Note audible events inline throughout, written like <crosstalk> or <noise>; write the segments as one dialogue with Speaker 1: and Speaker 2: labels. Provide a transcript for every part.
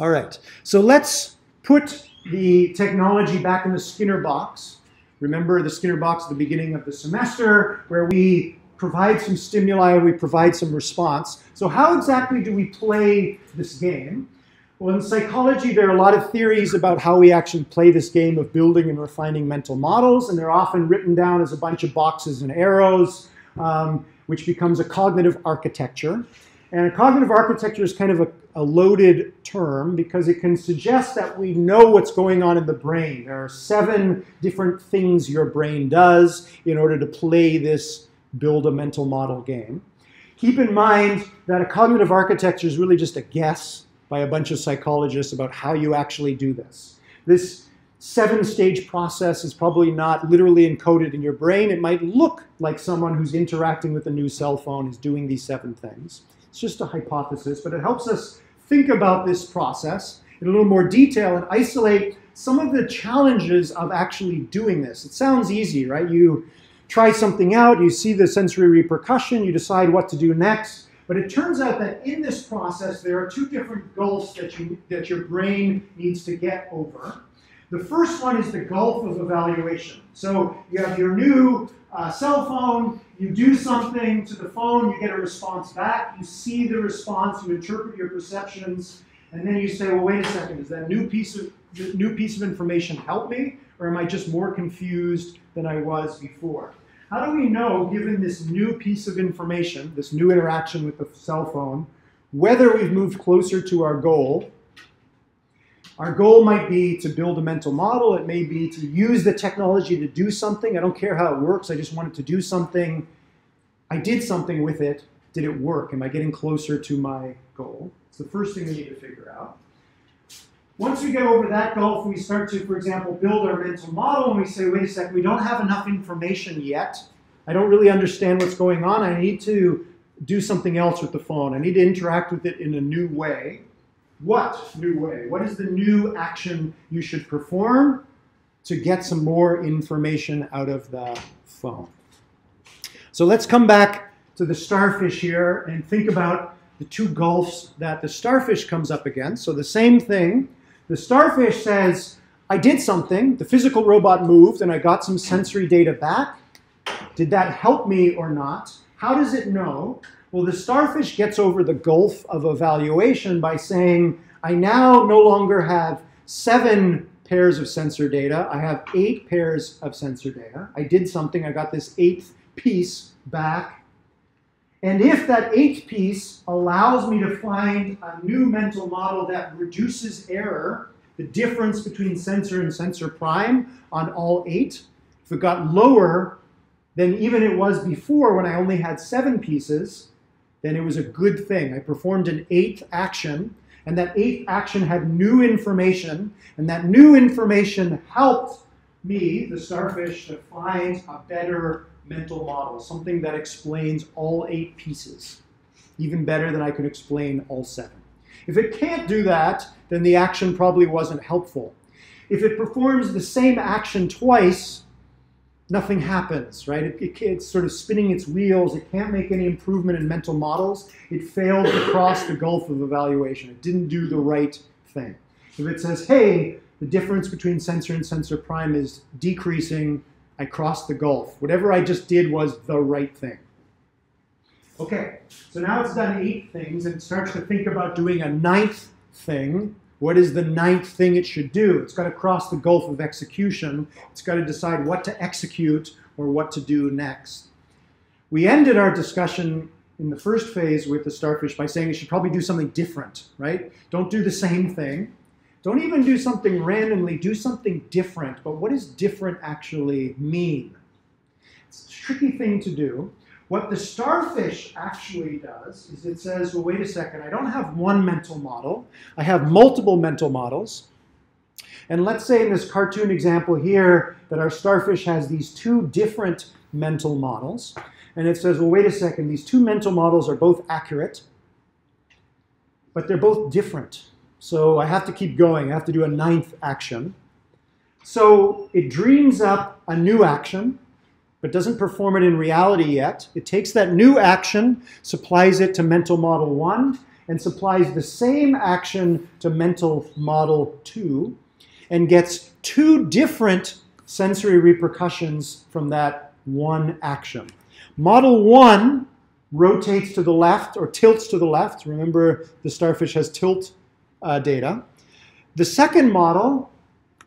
Speaker 1: All right, so let's put the technology back in the Skinner box. Remember the Skinner box at the beginning of the semester where we provide some stimuli, we provide some response. So how exactly do we play this game? Well, in psychology, there are a lot of theories about how we actually play this game of building and refining mental models, and they're often written down as a bunch of boxes and arrows, um, which becomes a cognitive architecture. And a cognitive architecture is kind of a, a, loaded term because it can suggest that we know what's going on in the brain. There are seven different things your brain does in order to play this build a mental model game. Keep in mind that a cognitive architecture is really just a guess by a bunch of psychologists about how you actually do this. This seven stage process is probably not literally encoded in your brain. It might look like someone who's interacting with a new cell phone is doing these seven things. It's just a hypothesis, but it helps us think about this process in a little more detail and isolate some of the challenges of actually doing this. It sounds easy, right? You try something out, you see the sensory repercussion, you decide what to do next. But it turns out that in this process, there are two different gulfs that, you, that your brain needs to get over. The first one is the gulf of evaluation. So you have your new uh, cell phone, you do something to the phone, you get a response back, you see the response, you interpret your perceptions, and then you say, well, wait a second, does that new piece of new piece of information help me, or am I just more confused than I was before? How do we know, given this new piece of information, this new interaction with the cell phone, whether we've moved closer to our goal our goal might be to build a mental model. It may be to use the technology to do something. I don't care how it works. I just want it to do something. I did something with it. Did it work? Am I getting closer to my goal? It's the first thing we need to figure out. Once we get over that gulf, we start to, for example, build our mental model and we say, wait a second, we don't have enough information yet. I don't really understand what's going on. I need to do something else with the phone. I need to interact with it in a new way. What new way? What is the new action you should perform to get some more information out of the phone? So let's come back to the starfish here and think about the two gulfs that the starfish comes up against. So the same thing. The starfish says, I did something, the physical robot moved, and I got some sensory data back. Did that help me or not? How does it know? Well, the starfish gets over the gulf of evaluation by saying, I now no longer have seven pairs of sensor data. I have eight pairs of sensor data. I did something, I got this eighth piece back. And if that eighth piece allows me to find a new mental model that reduces error, the difference between sensor and sensor prime on all eight, if it got lower than even it was before when I only had seven pieces, then it was a good thing. I performed an eighth action, and that eighth action had new information, and that new information helped me, the starfish, to find a better mental model, something that explains all eight pieces, even better than I could explain all seven. If it can't do that, then the action probably wasn't helpful. If it performs the same action twice, nothing happens, right? It, it, it's sort of spinning its wheels. It can't make any improvement in mental models. It failed to cross the gulf of evaluation. It didn't do the right thing. If it says, hey, the difference between sensor and sensor prime is decreasing, I crossed the gulf. Whatever I just did was the right thing. Okay, so now it's done eight things and starts to think about doing a ninth thing, what is the ninth thing it should do? It's got to cross the gulf of execution. It's got to decide what to execute or what to do next. We ended our discussion in the first phase with the starfish by saying it should probably do something different, right? Don't do the same thing. Don't even do something randomly, do something different. But what does different actually mean? It's a tricky thing to do. What the starfish actually does is it says, well, wait a second, I don't have one mental model. I have multiple mental models. And let's say in this cartoon example here that our starfish has these two different mental models. And it says, well, wait a second, these two mental models are both accurate, but they're both different. So I have to keep going. I have to do a ninth action. So it dreams up a new action but doesn't perform it in reality yet. It takes that new action, supplies it to mental model one, and supplies the same action to mental model 2 and gets two different sensory repercussions from that one action. Model 1 rotates to the left or tilts to the left. Remember, the starfish has tilt uh, data. The second model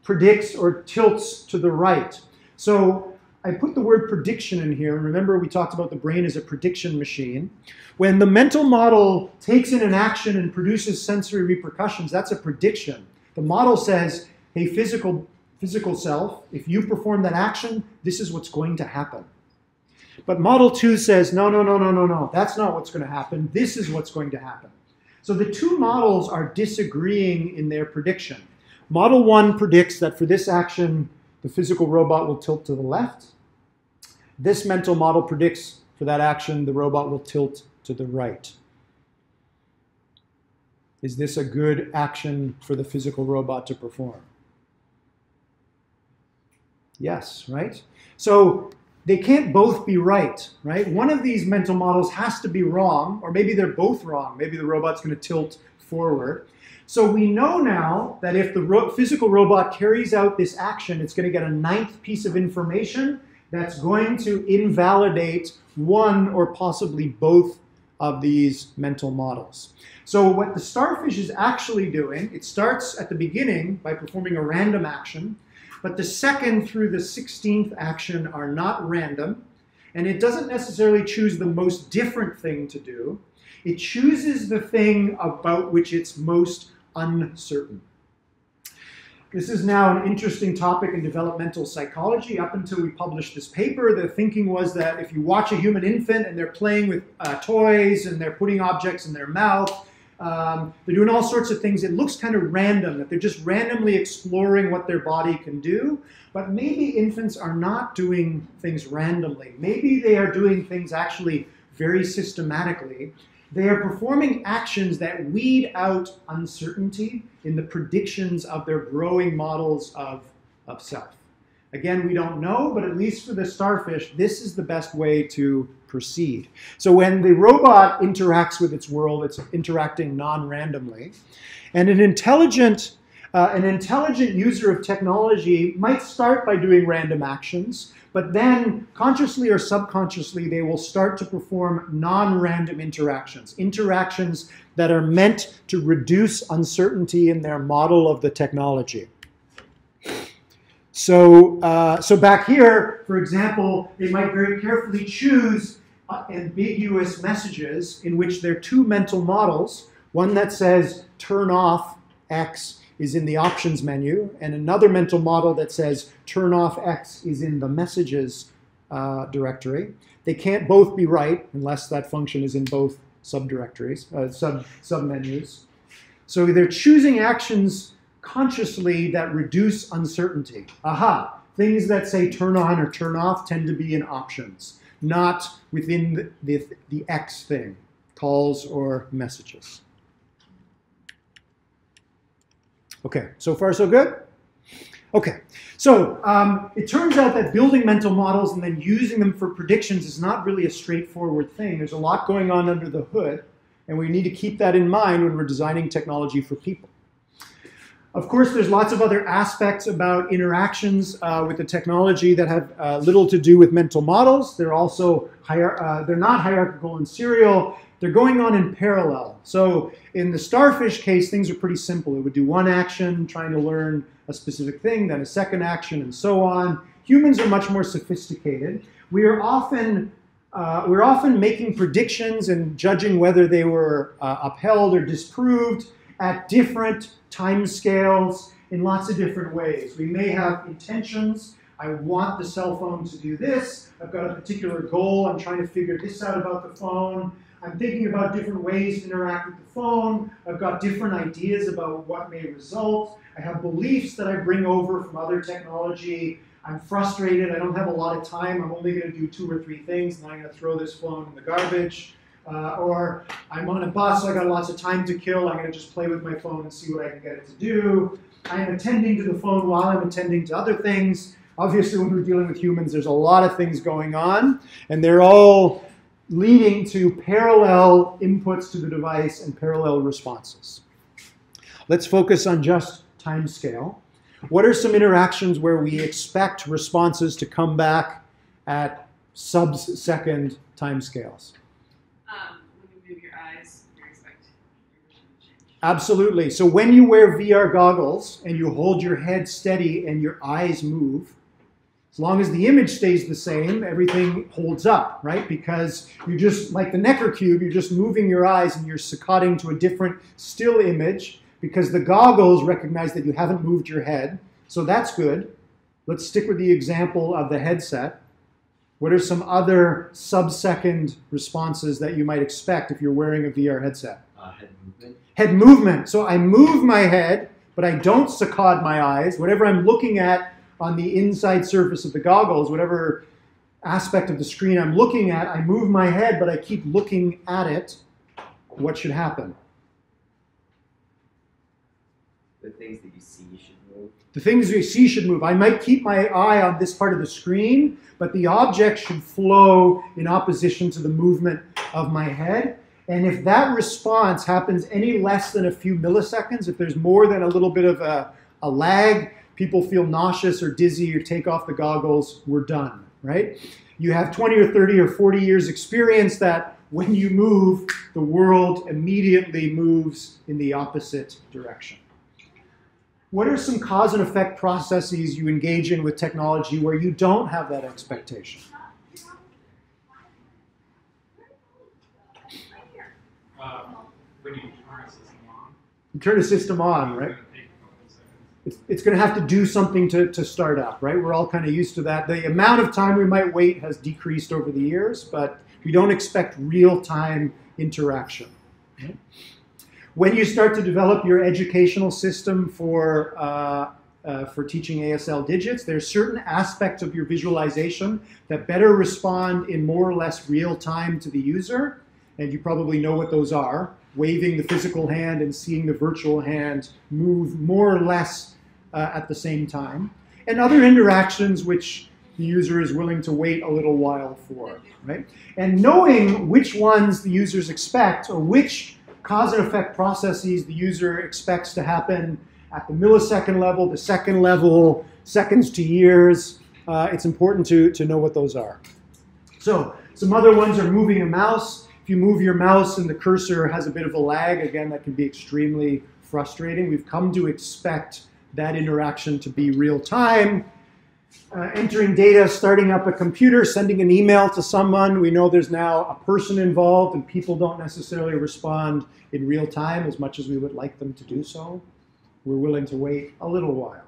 Speaker 1: predicts or tilts to the right. So I put the word prediction in here. Remember, we talked about the brain as a prediction machine. When the mental model takes in an action and produces sensory repercussions, that's a prediction. The model says, hey, physical, physical self, if you perform that action, this is what's going to happen. But Model 2 says, no, no, no, no, no, no, that's not what's going to happen. This is what's going to happen. So the two models are disagreeing in their prediction. Model 1 predicts that for this action, the physical robot will tilt to the left. This mental model predicts for that action, the robot will tilt to the right. Is this a good action for the physical robot to perform? Yes, right? So they can't both be right, right? One of these mental models has to be wrong, or maybe they're both wrong. Maybe the robot's going to tilt forward. So we know now that if the ro physical robot carries out this action, it's going to get a ninth piece of information that's going to invalidate one or possibly both of these mental models. So what the starfish is actually doing, it starts at the beginning by performing a random action. But the second through the 16th action are not random, and it doesn't necessarily choose the most different thing to do. It chooses the thing about which it's most uncertain. This is now an interesting topic in developmental psychology. Up until we published this paper, the thinking was that if you watch a human infant and they're playing with uh, toys and they're putting objects in their mouth, um, they're doing all sorts of things. It looks kind of random, that they're just randomly exploring what their body can do. But maybe infants are not doing things randomly. Maybe they are doing things actually very systematically. They are performing actions that weed out uncertainty in the predictions of their growing models of, of self. Again, we don't know, but at least for the starfish, this is the best way to proceed. So when the robot interacts with its world, it's interacting non-randomly. And an intelligent, uh, an intelligent user of technology might start by doing random actions, but then consciously or subconsciously, they will start to perform non-random interactions, interactions that are meant to reduce uncertainty in their model of the technology. So, uh, so back here, for example, they might very carefully choose uh, ambiguous messages in which there are two mental models. One that says turn off X is in the options menu, and another mental model that says turn off X is in the messages uh, directory. They can't both be right unless that function is in both subdirectories, uh, sub submenus. So they're choosing actions consciously that reduce uncertainty. Aha, things that say turn on or turn off tend to be in options not within the, the, the X thing, calls or messages. Okay, so far so good? Okay, so um, it turns out that building mental models and then using them for predictions is not really a straightforward thing. There's a lot going on under the hood, and we need to keep that in mind when we're designing technology for people. Of course, there's lots of other aspects about interactions uh, with the technology that have uh, little to do with mental models. They're also uh, they're not hierarchical and serial. They're going on in parallel. So in the starfish case, things are pretty simple. It would do one action, trying to learn a specific thing, then a second action, and so on. Humans are much more sophisticated. We are often uh, we're often making predictions and judging whether they were uh, upheld or disproved at different time scales in lots of different ways. We may have intentions. I want the cell phone to do this. I've got a particular goal. I'm trying to figure this out about the phone. I'm thinking about different ways to interact with the phone. I've got different ideas about what may result. I have beliefs that I bring over from other technology. I'm frustrated. I don't have a lot of time. I'm only going to do two or three things, and I'm going to throw this phone in the garbage. Uh, or I'm on a bus, so I got lots of time to kill. I'm going to just play with my phone and see what I can get it to do. I am attending to the phone while I'm attending to other things. Obviously, when we're dealing with humans, there's a lot of things going on, and they're all leading to parallel inputs to the device and parallel responses. Let's focus on just time scale. What are some interactions where we expect responses to come back at sub-second timescales?
Speaker 2: Um, when you move your eyes, you expect your vision to change.
Speaker 1: Absolutely. So when you wear VR goggles and you hold your head steady and your eyes move, as long as the image stays the same, everything holds up, right? Because you're just like the Necker cube, you're just moving your eyes and you're saccading to a different still image because the goggles recognize that you haven't moved your head. So that's good. Let's stick with the example of the headset. What are some other sub-second responses that you might expect if you're wearing a VR headset?
Speaker 3: Uh, head movement.
Speaker 1: Head movement. So I move my head, but I don't saccade my eyes. Whatever I'm looking at on the inside surface of the goggles, whatever aspect of the screen I'm looking at, I move my head, but I keep looking at it. What should happen?
Speaker 3: The things that you see should move.
Speaker 1: The things we see should move. I might keep my eye on this part of the screen, but the object should flow in opposition to the movement of my head. And if that response happens any less than a few milliseconds, if there's more than a little bit of a, a lag, people feel nauseous or dizzy or take off the goggles, we're done, right? You have 20 or 30 or 40 years experience that when you move, the world immediately moves in the opposite direction. What are some cause and effect processes you engage in with technology where you don't have that expectation?
Speaker 4: Um, when you turn a system on,
Speaker 1: You turn a system on, right?
Speaker 4: gonna take a couple of seconds.
Speaker 1: It's, it's going to have to do something to, to start up, right? We're all kind of used to that. The amount of time we might wait has decreased over the years, but we don't expect real time interaction. right? When you start to develop your educational system for, uh, uh, for teaching ASL digits, there's certain aspects of your visualization that better respond in more or less real time to the user, and you probably know what those are. Waving the physical hand and seeing the virtual hand move more or less uh, at the same time, and other interactions which the user is willing to wait a little while for, right? And knowing which ones the users expect or which cause and effect processes the user expects to happen at the millisecond level, the second level, seconds to years, uh, it's important to, to know what those are. So some other ones are moving a mouse. If you move your mouse and the cursor has a bit of a lag, again, that can be extremely frustrating. We've come to expect that interaction to be real time. Uh, entering data, starting up a computer, sending an email to someone. We know there's now a person involved and people don't necessarily respond in real time as much as we would like them to do so. We're willing to wait a little while,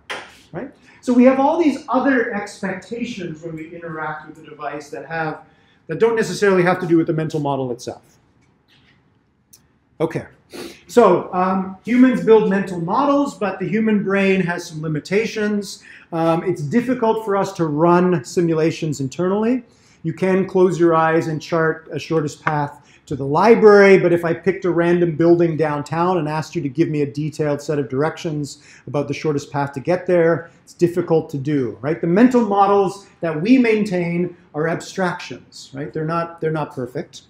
Speaker 1: right? So we have all these other expectations when we interact with the device that have that don't necessarily have to do with the mental model itself. Okay, so um, humans build mental models, but the human brain has some limitations. Um, it's difficult for us to run simulations internally. You can close your eyes and chart a shortest path to the library, but if I picked a random building downtown and asked you to give me a detailed set of directions about the shortest path to get there, it's difficult to do, right? The mental models that we maintain are abstractions, right? They're not, they're not perfect.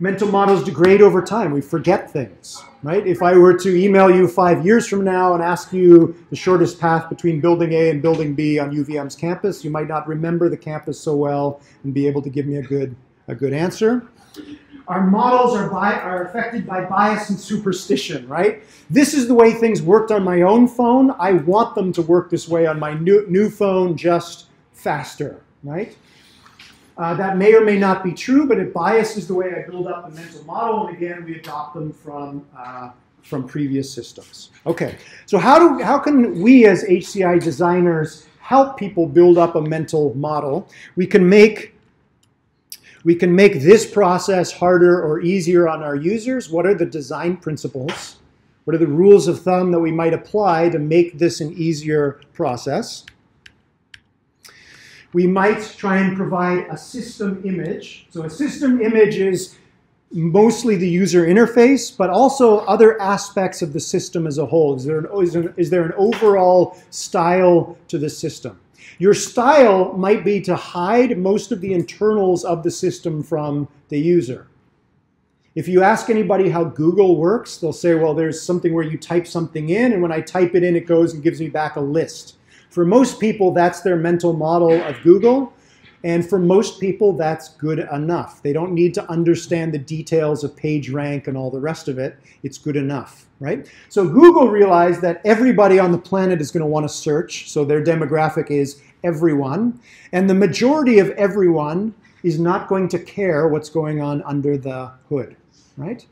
Speaker 1: Mental models degrade over time. We forget things, right? If I were to email you five years from now and ask you the shortest path between building A and building B on UVM's campus, you might not remember the campus so well and be able to give me a good, a good answer. Our models are, bi- are affected by bias and superstition, right? This is the way things worked on my own phone. I want them to work this way on my new, new phone, just faster, right? Uh, that may or may not be true, but it biases the way I build up the mental model, and again, we adopt them from, uh, from previous systems. Okay, so how, do, how can we as HCI designers help people build up a mental model? We can make we can make this process harder or easier on our users. What are the design principles? What are the rules of thumb that we might apply to make this an easier process? We might try and provide a system image. So a system image is mostly the user interface, but also other aspects of the system as a whole. Is there an, is there, an overall style to the system? Your style might be to hide most of the internals of the system from the user. If you ask anybody how Google works, they'll say, well, there's something where you type something in, and when I type it in, it goes and gives me back a list. For most people, that's their mental model of Google. And for most people, that's good enough. They don't need to understand the details of page rank and all the rest of it. It's good enough, right? So Google realized that everybody on the planet is going to want to search. So their demographic is everyone. And the majority of everyone is not going to care what's going on under the hood, right?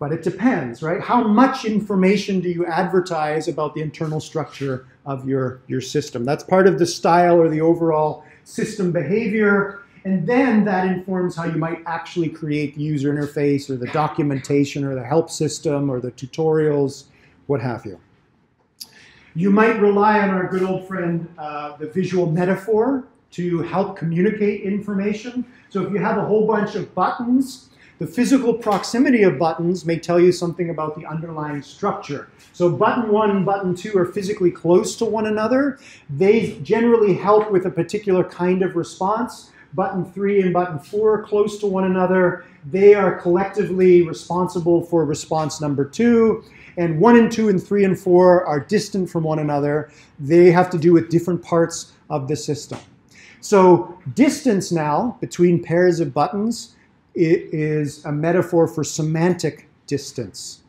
Speaker 1: But it depends, right? How much information do you advertise about the internal structure of your, your system? That's part of the style or the overall system behavior. And then that informs how you might actually create the user interface or the documentation or the help system or the tutorials, what have you. You might rely on our good old friend, uh, the visual metaphor, to help communicate information. So if you have a whole bunch of buttons, the physical proximity of buttons may tell you something about the underlying structure. So button one and button two are physically close to one another. They generally help with a particular kind of response. Button three and button four are close to one another. They are collectively responsible for response number two. And one and two and three and four are distant from one another. They have to do with different parts of the system. So distance now between pairs of buttons is a metaphor for semantic distance.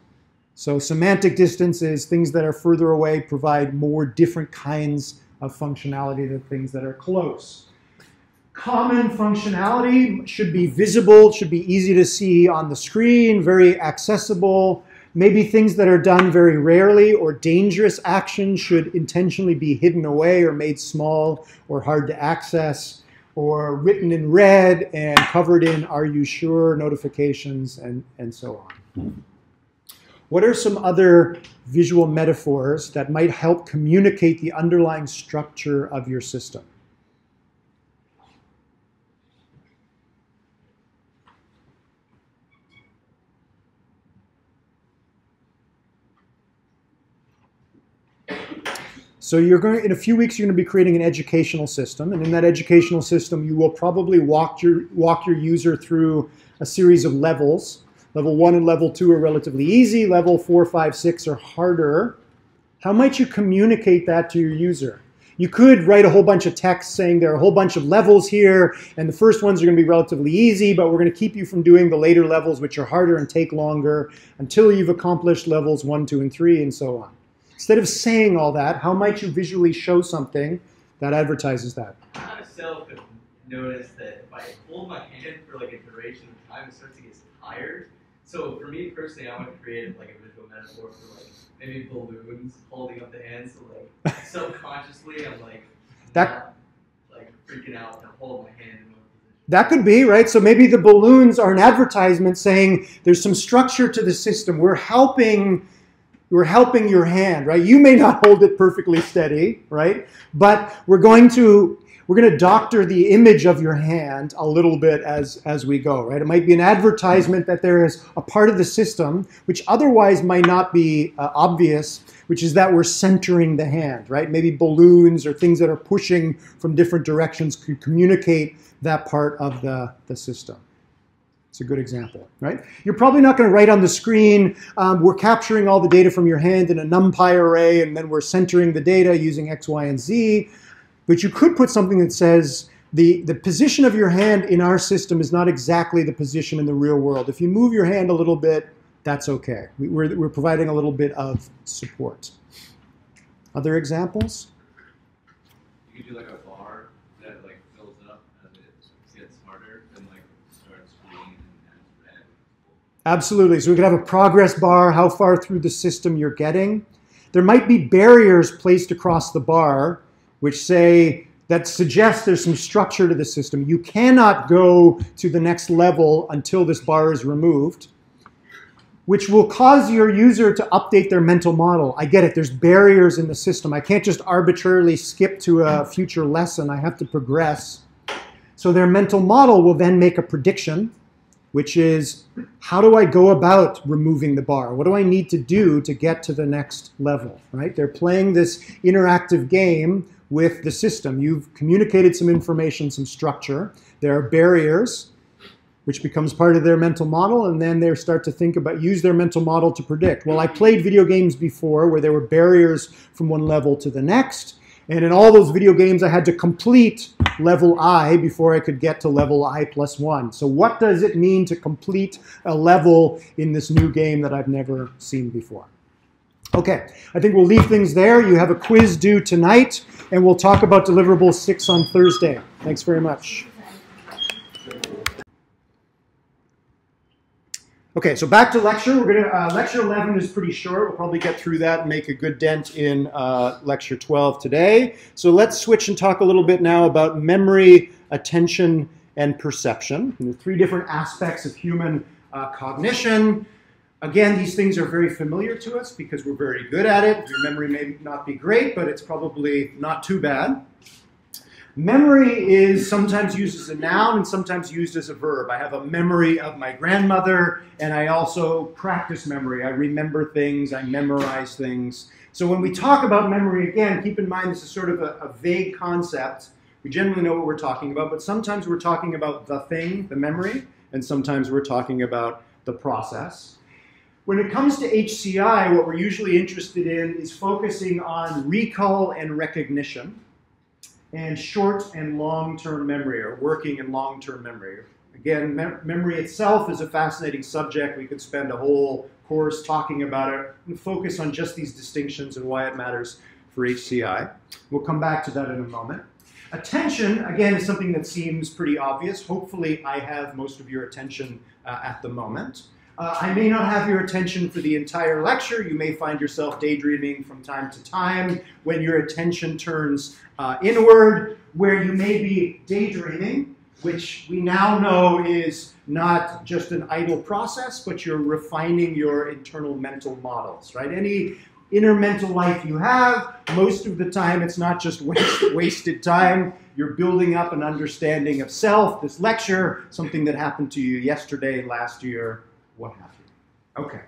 Speaker 1: So semantic distance is things that are further away provide more different kinds of functionality than things that are close. Common functionality should be visible, should be easy to see on the screen, very accessible, Maybe things that are done very rarely or dangerous actions should intentionally be hidden away or made small or hard to access or written in red and covered in are you sure notifications and, and so on. What are some other visual metaphors that might help communicate the underlying structure of your system? So you're going in a few weeks you're going to be creating an educational system, and in that educational system you will probably walk your walk your user through a series of levels. Level one and level two are relatively easy. Level four, five, six are harder. How might you communicate that to your user? You could write a whole bunch of text saying there are a whole bunch of levels here, and the first ones are going to be relatively easy, but we're going to keep you from doing the later levels, which are harder and take longer, until you've accomplished levels one, two, and three, and so on. Instead of saying all that, how might you visually show something that advertises that?
Speaker 3: I myself have noticed that if I hold my hand for like a duration of time, it starts to get tired. So for me personally, I want to create like a visual metaphor for like maybe balloons holding up the hand. So like <laughs> subconsciously, I'm like that not, like freaking out to hold my hand.
Speaker 1: That could be, right? So maybe the balloons are an advertisement saying there's some structure to the system. We're helping we're helping your hand, right? You may not hold it perfectly steady, right? But we're going to we're going to doctor the image of your hand a little bit as as we go, right? It might be an advertisement that there is a part of the system which otherwise might not be uh, obvious, which is that we're centering the hand, right? Maybe balloons or things that are pushing from different directions could communicate that part of the, the system. It's a good example, right? You're probably not going to write on the screen, um, we're capturing all the data from your hand in a NumPy array, and then we're centering the data using X, Y, and Z. But you could put something that says, the, the position of your hand in our system is not exactly the position in the real world. If you move your hand a little bit, that's okay. We, we're, we're providing a little bit of support. Other examples?
Speaker 5: You could do like a
Speaker 1: Absolutely. So we could have a progress bar, how far through the system you're getting. There might be barriers placed across the bar, which say that suggests there's some structure to the system. You cannot go to the next level until this bar is removed, which will cause your user to update their mental model. I get it, there's barriers in the system. I can't just arbitrarily skip to a future lesson, I have to progress. So their mental model will then make a prediction which is how do I go about removing the bar? What do I need to do to get to the next level, right? They're playing this interactive game with the system. You've communicated some information, some structure. There are barriers, which becomes part of their mental model, and then they start to think about, use their mental model to predict. Well, I played video games before where there were barriers from one level to the next, and in all those video games, I had to complete level I before I could get to level I plus one. So what does it mean to complete a level in this new game that I've never seen before? Okay, I think we'll leave things there. You have a quiz due tonight, and we'll talk about deliverable six on Thursday. Thanks very much. Okay, so back to lecture. We're gonna uh, lecture 11 is pretty short. We'll probably get through that and make a good dent in uh, lecture 12 today. So let's switch and talk a little bit now about memory, attention, and perception. And the three different aspects of human uh, cognition. Again, these things are very familiar to us because we're very good at it. Your memory may not be great, but it's probably not too bad. Memory is sometimes used as a noun and sometimes used as a verb. I have a memory of my grandmother, and I also practice memory. I remember things, I memorize things. So when we talk about memory, again, keep in mind this is sort of a, a vague concept. We generally know what we're talking about, but sometimes we're talking about the thing, the memory, and sometimes we're talking about the process. When it comes to HCI, what we're usually interested in is focusing on recall and recognition and short and long-term memory, or working and long-term memory. Again, mem memory itself is a fascinating subject. We could spend a whole course talking about it and focus on just these distinctions and why it matters for HCI. We'll come back to that in a moment. Attention, again, is something that seems pretty obvious. Hopefully, I have most of your attention uh, at the moment. Uh, I may not have your attention for the entire lecture. You may find yourself daydreaming from time to time when your attention turns uh, inward, where you may be daydreaming, which we now know is not just an idle process, but you're refining your internal mental models, right? Any inner mental life you have, most of the time it's not just waste, <laughs> wasted time. You're building up an understanding of self, this lecture, something that happened to you yesterday, last year, what have you. Okay.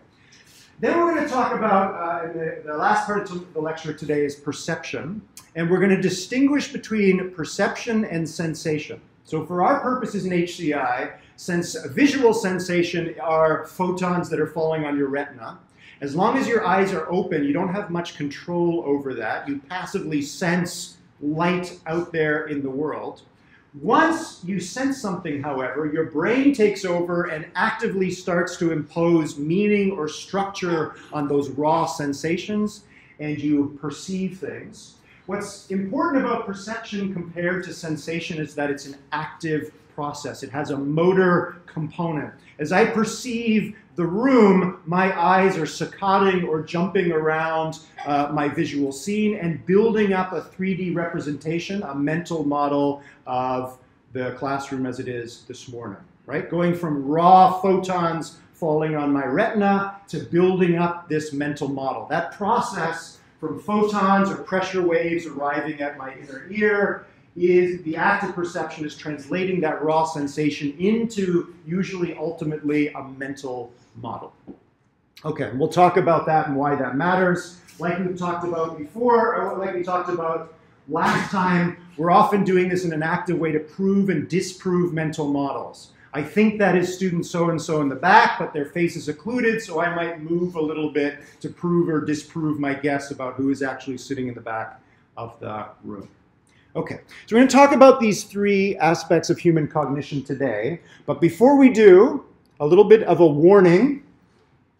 Speaker 1: Then we're going to talk about, uh, the, the last part of the lecture today is perception, and we're going to distinguish between perception and sensation. So for our purposes in HCI, since visual sensation are photons that are falling on your retina, as long as your eyes are open, you don't have much control over that. You passively sense light out there in the world. Once you sense something, however, your brain takes over and actively starts to impose meaning or structure on those raw sensations, and you perceive things. What's important about perception compared to sensation is that it's an active process. It has a motor component. As I perceive the room, my eyes are saccading or jumping around uh, my visual scene and building up a 3D representation, a mental model of the classroom as it is this morning, right? Going from raw photons falling on my retina to building up this mental model. That process from photons or pressure waves arriving at my inner ear is the act of perception is translating that raw sensation into usually ultimately a mental model. Okay, we'll talk about that and why that matters. Like we've talked about before, or like we talked about last time, we're often doing this in an active way to prove and disprove mental models. I think that is student so-and-so in the back, but their face is occluded, so I might move a little bit to prove or disprove my guess about who is actually sitting in the back of the room. Okay, so we're going to talk about these three aspects of human cognition today, but before we do, a little bit of a warning.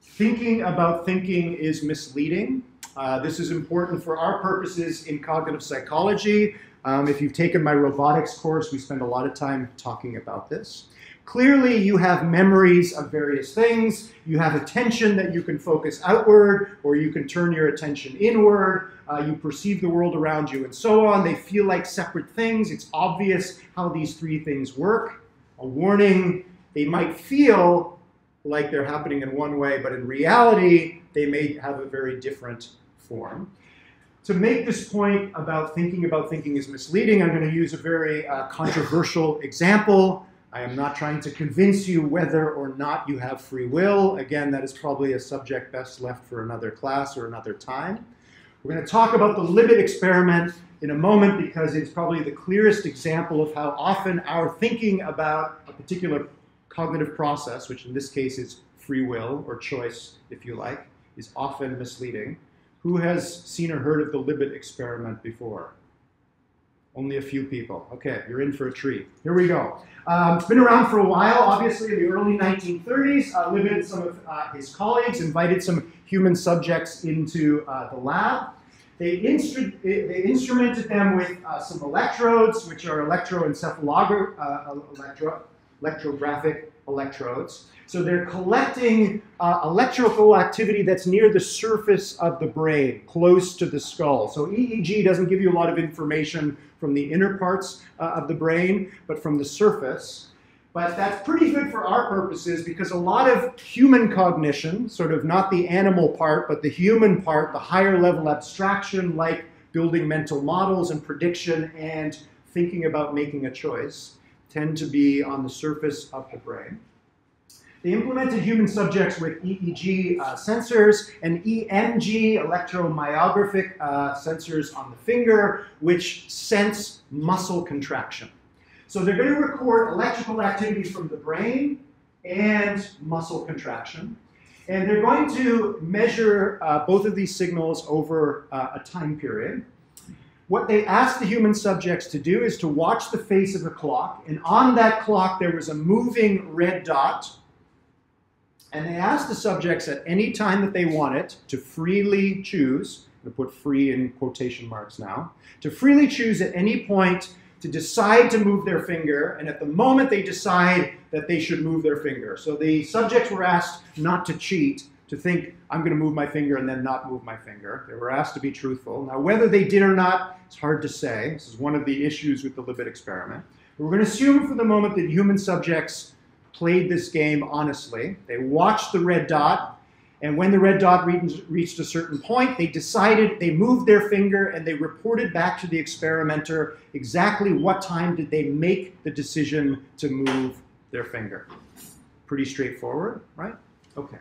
Speaker 1: Thinking about thinking is misleading. Uh, this is important for our purposes in cognitive psychology. Um, if you've taken my robotics course, we spend a lot of time talking about this. Clearly, you have memories of various things. You have attention that you can focus outward, or you can turn your attention inward. Uh, you perceive the world around you, and so on. They feel like separate things. It's obvious how these three things work. A warning they might feel like they're happening in one way, but in reality, they may have a very different form. To make this point about thinking about thinking is misleading, I'm going to use a very uh, controversial example. I am not trying to convince you whether or not you have free will. Again, that is probably a subject best left for another class or another time. We're going to talk about the Libet experiment in a moment because it's probably the clearest example of how often our thinking about a particular cognitive process, which in this case is free will or choice, if you like, is often misleading. Who has seen or heard of the Libet experiment before? Only a few people. Okay, you're in for a treat. Here we go. Um, it's been around for a while. Obviously, in the early 1930s, uh, Libet and some of uh, his colleagues invited some human subjects into uh, the lab. They, instru- they instrumented them with uh, some electrodes, which are electroencephalogra- uh, electro- electrographic electrodes. So they're collecting uh, electrical activity that's near the surface of the brain, close to the skull. So EEG doesn't give you a lot of information from the inner parts uh, of the brain, but from the surface. But that's pretty good for our purposes because a lot of human cognition, sort of not the animal part, but the human part, the higher level abstraction like building mental models and prediction and thinking about making a choice, tend to be on the surface of the brain. They implemented human subjects with EEG uh, sensors and EMG, electromyographic uh, sensors on the finger, which sense muscle contraction. So they're going to record electrical activities from the brain and muscle contraction. And they're going to measure uh, both of these signals over uh, a time period. What they asked the human subjects to do is to watch the face of the clock, and on that clock there was a moving red dot. And they asked the subjects at any time that they wanted to freely choose, I'm going to put free in quotation marks now, to freely choose at any point to decide to move their finger, and at the moment they decide that they should move their finger. So the subjects were asked not to cheat, to think, I'm going to move my finger and then not move my finger. They were asked to be truthful. Now, whether they did or not, it's hard to say. This is one of the issues with the Libet experiment. But we're going to assume for the moment that human subjects played this game honestly. They watched the red dot, and when the red dot reached a certain point, they decided, they moved their finger and they reported back to the experimenter exactly what time did they make the decision to move their finger. Pretty straightforward, right? Okay.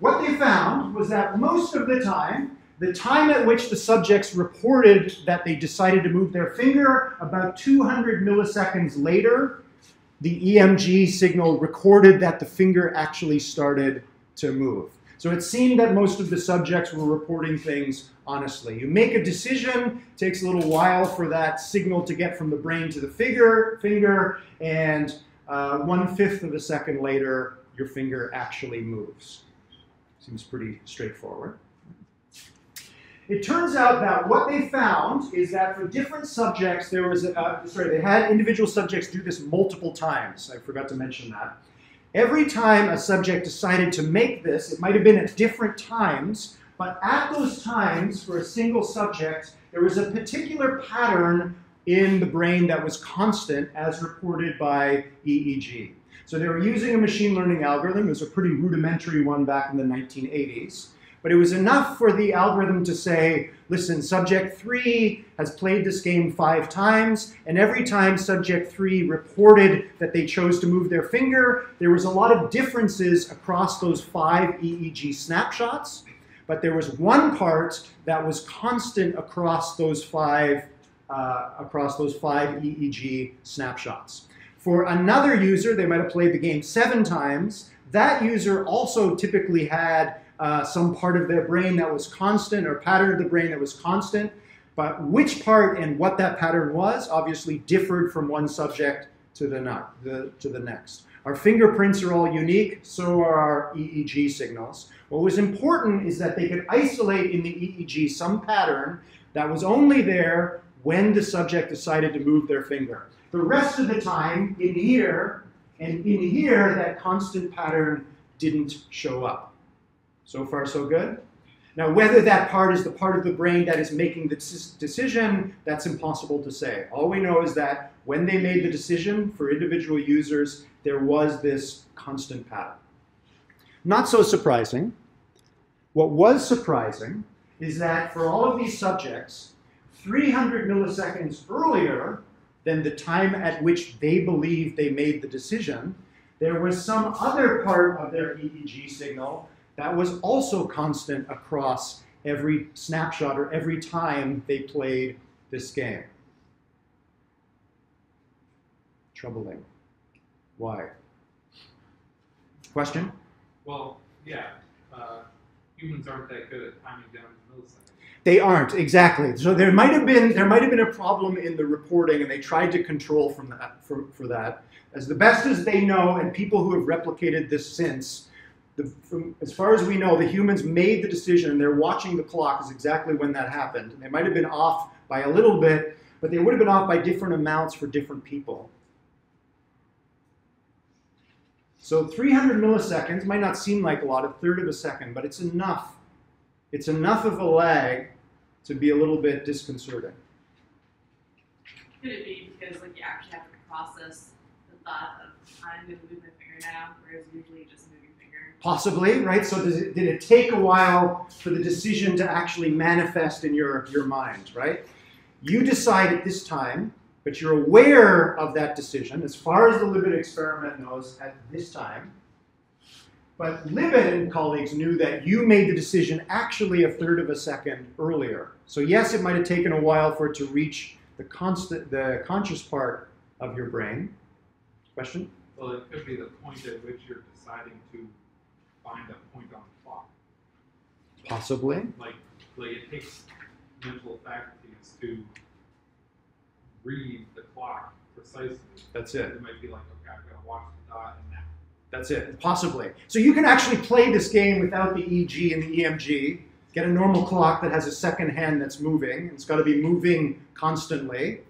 Speaker 1: What they found was that most of the time, the time at which the subjects reported that they decided to move their finger, about 200 milliseconds later, the EMG signal recorded that the finger actually started to move. So it seemed that most of the subjects were reporting things honestly. You make a decision, takes a little while for that signal to get from the brain to the finger, finger and uh, one fifth of a second later, your finger actually moves. Seems pretty straightforward. It turns out that what they found is that for different subjects, there was, a, uh, sorry, they had individual subjects do this multiple times. I forgot to mention that. Every time a subject decided to make this, it might have been at different times, but at those times, for a single subject, there was a particular pattern in the brain that was constant as reported by EEG. So they were using a machine learning algorithm. It was a pretty rudimentary one back in the 1980s. But it was enough for the algorithm to say, listen, subject three has played this game five times, and every time subject three reported that they chose to move their finger, there was a lot of differences across those five EEG snapshots. But there was one part that was constant across those five uh, across those five EEG snapshots. For another user, they might have played the game seven times. That user also typically had uh, some part of their brain that was constant or pattern of the brain that was constant. But which part and what that pattern was obviously differed from one subject to the, not, the, to the next. Our fingerprints are all unique, so are our EEG signals. What was important is that they could isolate in the EEG some pattern that was only there when the subject decided to move their finger. The rest of the time, in here and in here, that constant pattern didn't show up. So far, so good? Now, whether that part is the part of the brain that is making the decision, that's impossible to say. All we know is that when they made the decision for individual users, there was this constant pattern. Not so surprising. What was surprising is that for all of these subjects, 300 milliseconds earlier than the time at which they believe they made the decision, there was some other part of their EEG signal that was also constant across every snapshot or every time they played this game. Troubling. Why? Question?
Speaker 4: Well, yeah, uh, humans aren't that good at timing down to milliseconds.
Speaker 1: They aren't exactly. So there might have been there might have been a problem in the reporting, and they tried to control from that for, for that. As the best as they know, and people who have replicated this since, the, from, as far as we know, the humans made the decision, and they're watching the clock is exactly when that happened. And They might have been off by a little bit, but they would have been off by different amounts for different people. So 300 milliseconds might not seem like a lot, a third of a second, but it's enough. It's enough of a lag to be a little bit disconcerting.
Speaker 2: Could it be because like you actually have to process the thought of I'm going to move my finger now, whereas usually just moving finger.
Speaker 1: Possibly, right? So does it, did it take a while for the decision to actually manifest in your, your mind, right? You decide at this time, but you're aware of that decision, as far as the Libet experiment knows, at this time. But Libet and colleagues knew that you made the decision actually a third of a second earlier. So yes, it might have taken a while for it to reach the constant, the conscious part of your brain. Question?
Speaker 4: Well, it could be the point at which you're deciding to find a point on the clock.
Speaker 1: Possibly.
Speaker 4: Like, like it takes mental faculties to read the clock precisely.
Speaker 1: That's it.
Speaker 4: It might be like, okay, I've got to watch the dot and.
Speaker 1: That's it, possibly. So you can actually play this game without the EEG and the EMG. Get a normal clock that has a second hand that's moving. It's got to be moving constantly.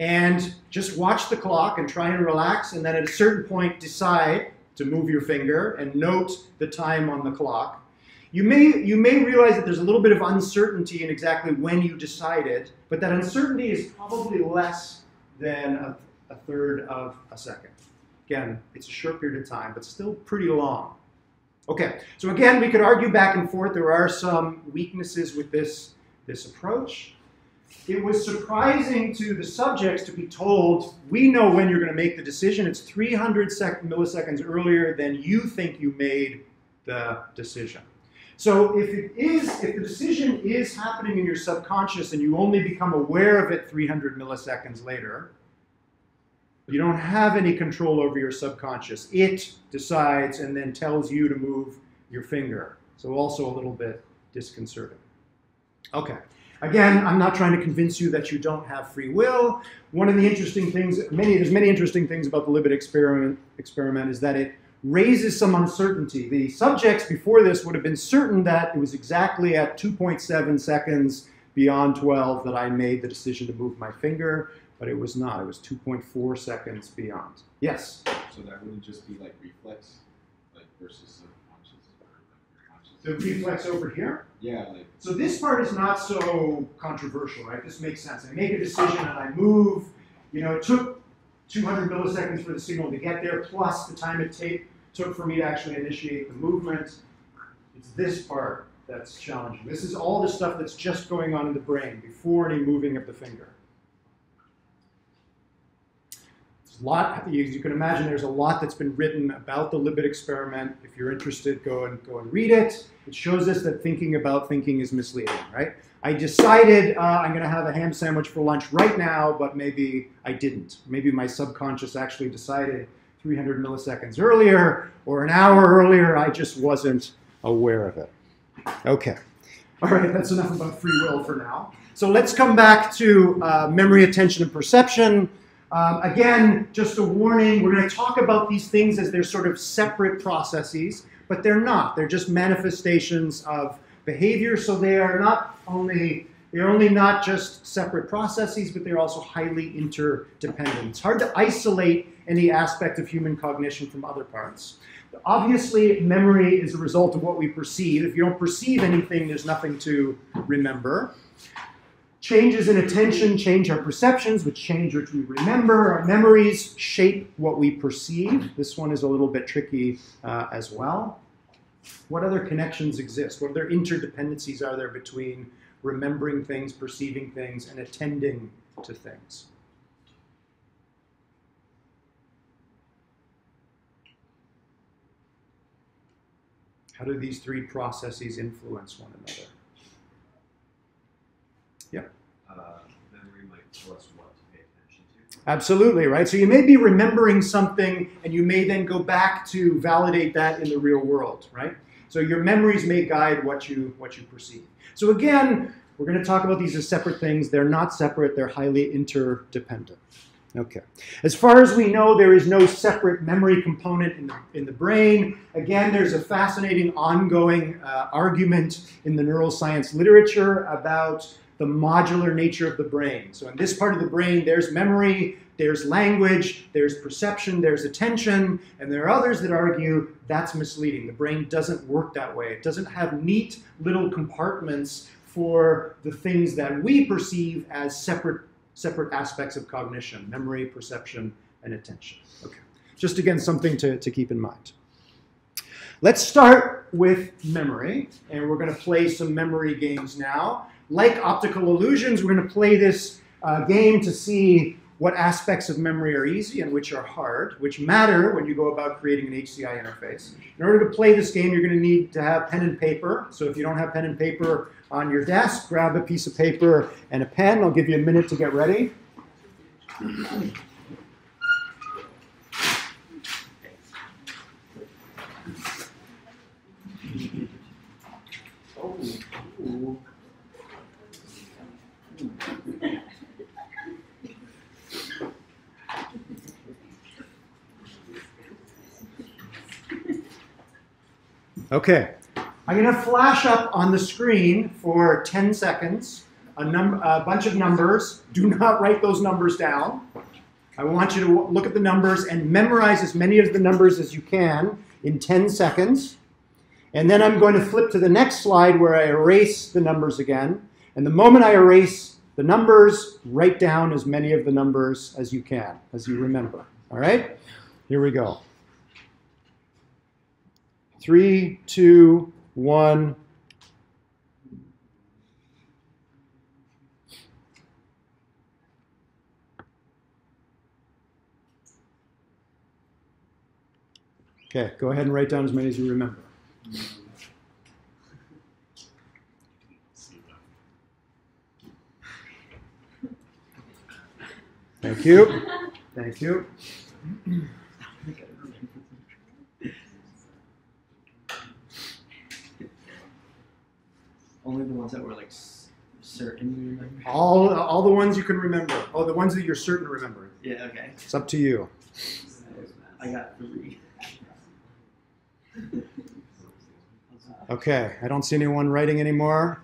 Speaker 1: And just watch the clock and try and relax, and then at a certain point decide to move your finger and note the time on the clock. You may, you may realize that there's a little bit of uncertainty in exactly when you decided, but that uncertainty is probably less than a, a third of a second. Again, it's a short period of time, but still pretty long. Okay, so again, we could argue back and forth. There are some weaknesses with this, this approach. It was surprising to the subjects to be told, we know when you're going to make the decision. It's 300 sec- milliseconds earlier than you think you made the decision. So if it is, if the decision is happening in your subconscious and you only become aware of it 300 milliseconds later, you don't have any control over your subconscious. It decides and then tells you to move your finger. So also a little bit disconcerting. Okay. Again, I'm not trying to convince you that you don't have free will. One of the interesting things, many there's many interesting things about the Libet experiment, experiment is that it raises some uncertainty. The subjects before this would have been certain that it was exactly at 2.7 seconds beyond 12 that I made the decision to move my finger, but it was not. It was 2.4 seconds beyond. Yes?
Speaker 5: So that wouldn't just be like reflex, like versus subconscious like conscious.
Speaker 1: The reflex over here?
Speaker 5: Yeah, like
Speaker 1: So this part is not so controversial, right? This makes sense. I make a decision and I move. You know, it took 200 milliseconds for the signal to get there, plus the time it take, took for me to actually initiate the movement. It's this part that's challenging. This is all the stuff that's just going on in the brain before any moving of the finger. There's a lot, as you can imagine, there's a lot that's been written about the Libet experiment. If you're interested, go and go and read it. It shows us that thinking about thinking is misleading, right? I decided uh, I'm going to have a ham sandwich for lunch right now, but maybe I didn't. Maybe my subconscious actually decided 300 milliseconds earlier or an hour earlier. I just wasn't aware of it. Okay. All right, that's enough about free will for now. So let's come back to uh, memory, attention, and perception. Um, again, just a warning, we're going to talk about these things as they're sort of separate processes, but they're not. They're just manifestations of behavior, so they are not only they're only not just separate processes, but they're also highly interdependent. It's hard to isolate any aspect of human cognition from other parts. Obviously, memory is a result of what we perceive. If you don't perceive anything, there's nothing to remember. Changes in attention change our perceptions, which change what we remember. Our memories shape what we perceive. This one is a little bit tricky uh, as well. What other connections exist? What other interdependencies are there between remembering things, perceiving things, and attending to things? How do these three processes influence one another? Yep.
Speaker 6: Uh, what to pay attention to.
Speaker 1: Absolutely, right? So you may be remembering something and you may then go back to validate that in the real world, right? So your memories may guide what you what you perceive. So again, we're going to talk about these as separate things. They're not separate, they're highly interdependent. Okay. As far as we know, there is no separate memory component in the, in the brain. Again, there's a fascinating ongoing uh, argument in the neuroscience literature about the modular nature of the brain. So in this part of the brain, there's memory, there's language, there's perception, there's attention, and there are others that argue that's misleading. The brain doesn't work that way. It doesn't have neat little compartments for the things that we perceive as separate separate aspects of cognition, memory, perception, and attention. Okay. Just again, something to, to keep in mind. Let's start with memory, and we're going to play some memory games now. Like optical illusions, we're going to play this uh, game to see what aspects of memory are easy and which are hard, which matter when you go about creating an HCI interface. In order to play this game, you're going to need to have pen and paper. So if you don't have pen and paper on your desk, grab a piece of paper and a pen. I'll give you a minute to get ready. Okay. I'm going to flash up on the screen for 10 seconds a, a bunch of numbers. Do not write those numbers down. I want you to look at the numbers and memorize as many of the numbers as you can in 10 seconds. And then I'm going to flip to the next slide where I erase the numbers again. And the moment I erase the numbers, write down as many of the numbers as you can, as you remember. All right? Here we go. Three, two, one. Okay, go ahead and write down as many as you remember. Thank you. Thank you.
Speaker 7: Only the ones that were like s- certain remember.
Speaker 1: All, all the ones you can remember. Oh, the ones that you're certain to remember.
Speaker 7: Yeah. Okay.
Speaker 1: It's up to you.
Speaker 7: I got three.
Speaker 1: Okay, I don't see anyone writing anymore.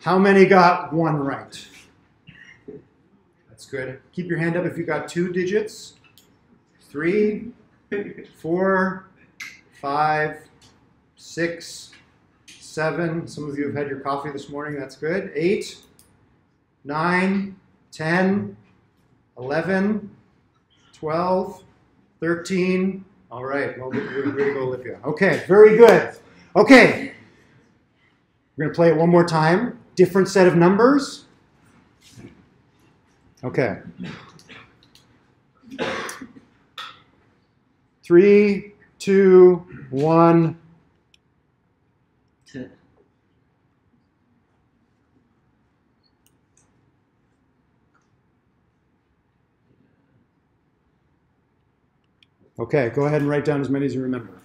Speaker 1: How many got one right? That's good. Keep your hand up if you got two digits. Three, four, five, six, seven. Some of you have had your coffee this morning. That's good. Eight, nine, ten, eleven, twelve, thirteen. All right. Well, way to go, Olivia. Okay, very good. Okay. We're going to play it one more time. Different set of numbers. Okay. Three, two, one.
Speaker 7: Ten.
Speaker 1: Okay, go ahead and write down as many as you remember.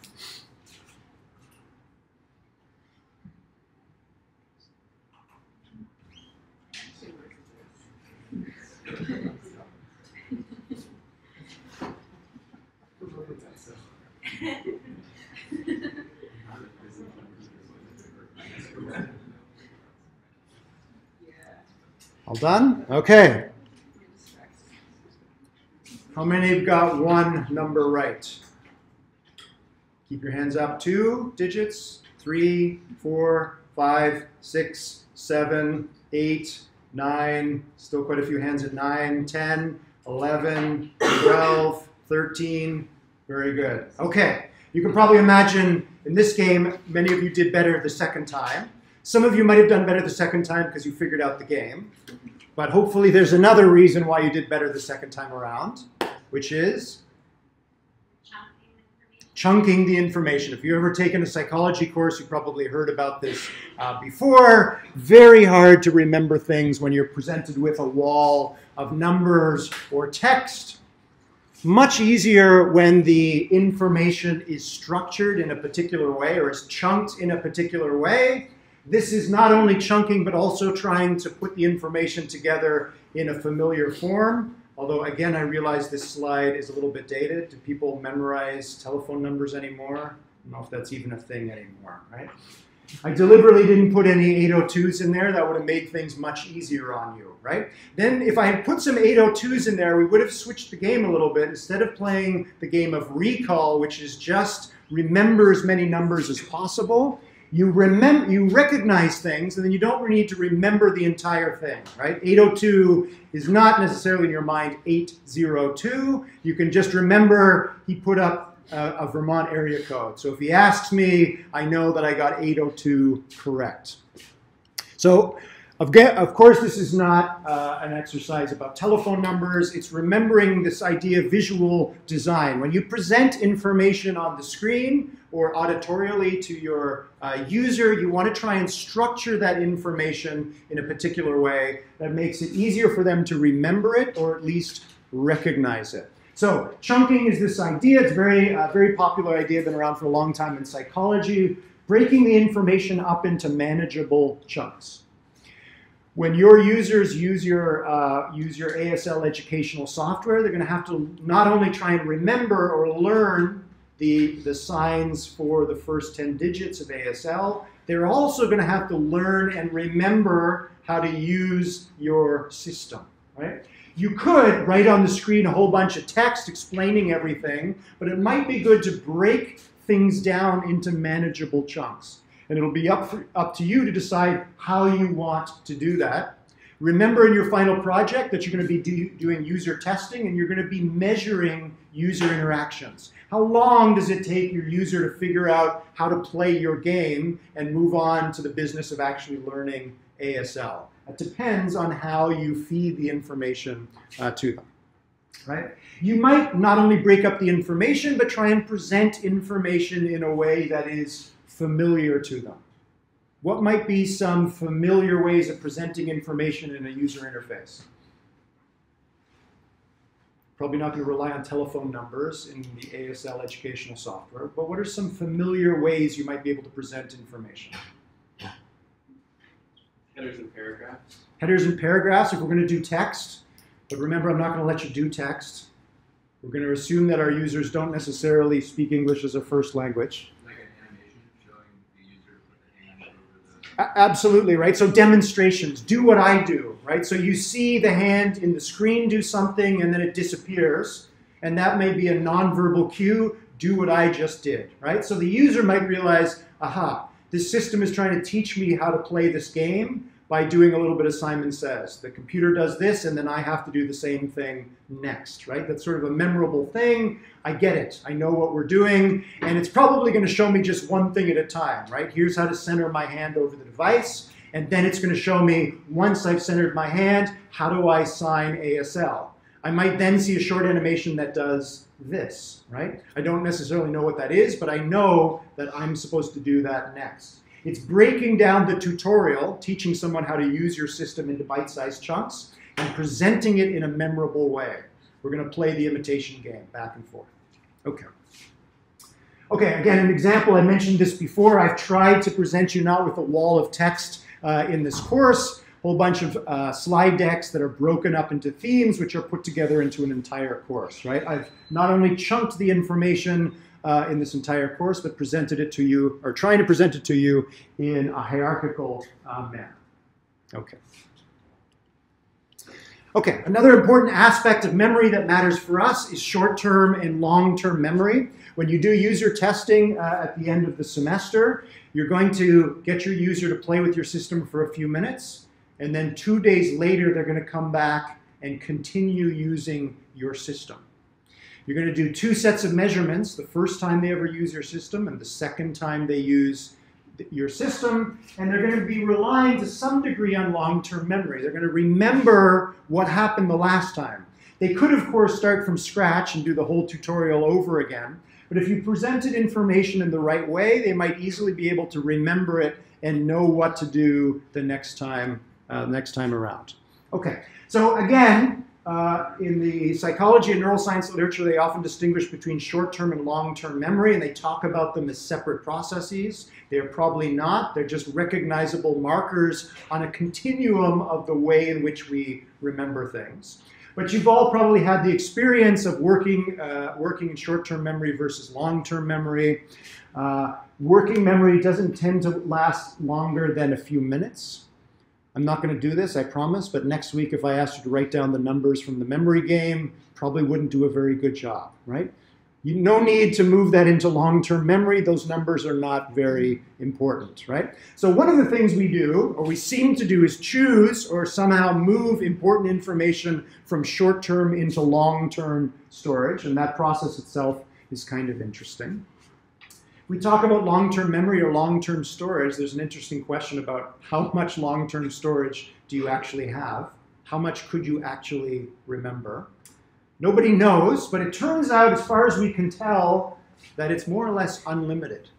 Speaker 1: All done? Okay. How many have got one number right? Keep your hands up. Two digits. Three, four, five, six, seven, eight, nine. Still quite a few hands at nine, 10, 11, 12, 13. Very good. Okay. You can probably imagine in this game, many of you did better the second time. Some of you might have done better the second time because you figured out the game. But hopefully, there's another reason why you did better the second time around, which is chunking the information. If you've ever taken a psychology course, you probably heard about this uh, before. Very hard to remember things when you're presented with a wall of numbers or text. Much easier when the information is structured in a particular way or is chunked in a particular way. This is not only chunking, but also trying to put the information together in a familiar form. Although, again, I realize this slide is a little bit dated. Do people memorize telephone numbers anymore? I don't know if that's even a thing anymore, right? I deliberately didn't put any 802s in there. That would have made things much easier on you, right? Then if I had put some 802s in there, we would have switched the game a little bit. Instead of playing the game of recall, which is just remember as many numbers as possible, you remember you recognize things and then you don't need to remember the entire thing right? 802 is not necessarily in your mind 802 you can just remember he put up a, a vermont area code. So if he asks me i know that i got 802 correct. So of, course, this is not uh, an exercise about telephone numbers. It's remembering this idea of visual design. When you present information on the screen or auditorially to your uh, user, you want to try and structure that information in a particular way that makes it easier for them to remember it or at least recognize it. So chunking is this idea. It's a very, uh, very popular idea, been around for a long time in psychology, breaking the information up into manageable chunks when your users use your, uh, use your ASL educational software, they're going to have to not only try and remember or learn the, the signs for the first 10 digits of ASL, they're also going to have to learn and remember how to use your system, right? You could write on the screen a whole bunch of text explaining everything, but it might be good to break things down into manageable chunks and it'll be up, for, up to you to decide how you want to do that. Remember in your final project that you're going to be do, doing user testing and you're going to be measuring user interactions. How long does it take your user to figure out how to play your game and move on to the business of actually learning ASL? It depends on how you feed the information uh, to them. Right? You might not only break up the information, but try and present information in a way that is familiar to them? What might be some familiar ways of presenting information in a user interface? Probably not going to rely on telephone numbers in the ASL educational software, but what are some familiar ways you might be able to present information?
Speaker 5: Headers and paragraphs.
Speaker 1: Headers and paragraphs, if we're going to do text, but remember I'm not going to let you do text. We're going to assume that our users don't necessarily speak English as a first language. Absolutely, right? So demonstrations, do what I do, right? So you see the hand in the screen do something and then it disappears. And that may be a nonverbal cue, do what I just did, right? So the user might realize, aha, this system is trying to teach me how to play this game by doing a little bit of Simon Says. The computer does this, and then I have to do the same thing next, right? That's sort of a memorable thing. I get it. I know what we're doing, and it's probably going to show me just one thing at a time, right? Here's how to center my hand over the device, and then it's going to show me, once I've centered my hand, how do I sign ASL? I might then see a short animation that does this, right? I don't necessarily know what that is, but I know that I'm supposed to do that next. It's breaking down the tutorial, teaching someone how to use your system into bite-sized chunks, and presenting it in a memorable way. We're going to play the imitation game back and forth. Okay. Okay, again, an example, I mentioned this before. I've tried to present you not with a wall of text uh, in this course, a whole bunch of uh, slide decks that are broken up into themes, which are put together into an entire course, right? I've not only chunked the information uh, in this entire course, but presented it to you, or trying to present it to you in a hierarchical uh, manner. Okay. Okay, another important aspect of memory that matters for us is short-term and long-term memory. When you do user testing uh, at the end of the semester, you're going to get your user to play with your system for a few minutes, and then two days later, they're going to come back and continue using your system. You're going to do two sets of measurements, the first time they ever use your system and the second time they use your system, and they're going to be relying to some degree on long-term memory. They're going to remember what happened the last time. They could, of course, start from scratch and do the whole tutorial over again, But if you presented information in the right way, they might easily be able to remember it and know what to do the next time, uh, next time around. Okay, so again, uh, in the psychology and neuroscience literature, they often distinguish between short-term and long-term memory, and they talk about them as separate processes. They're probably not. They're just recognizable markers on a continuum of the way in which we remember things. But you've all probably had the experience of working, uh, working in short-term memory versus long-term memory. Uh, working memory doesn't tend to last longer than a few minutes. I'm not going to do this, I promise, but next week if I asked you to write down the numbers from the memory game, probably wouldn't do a very good job, right? You, no need to move that into long-term memory. Those numbers are not very important, right? So one of the things we do, or we seem to do, is choose or somehow move important information from short-term into long-term storage, and that process itself is kind of interesting we talk about long-term memory or long-term storage, there's an interesting question about how much long-term storage do you actually have? How much could you actually remember? Nobody knows, but it turns out, as far as we can tell, that it's more or less unlimited.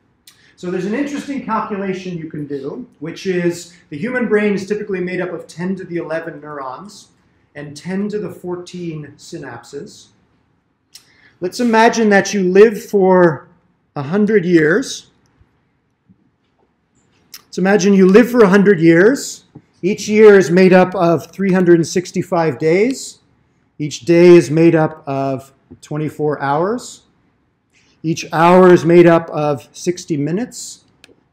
Speaker 1: So there's an interesting calculation you can do, which is the human brain is typically made up of 10 to the 11 neurons and 10 to the 14 synapses. Let's imagine that you live for 100 years. So imagine you live for 100 years. Each year is made up of 365 days. Each day is made up of 24 hours. Each hour is made up of 60 minutes,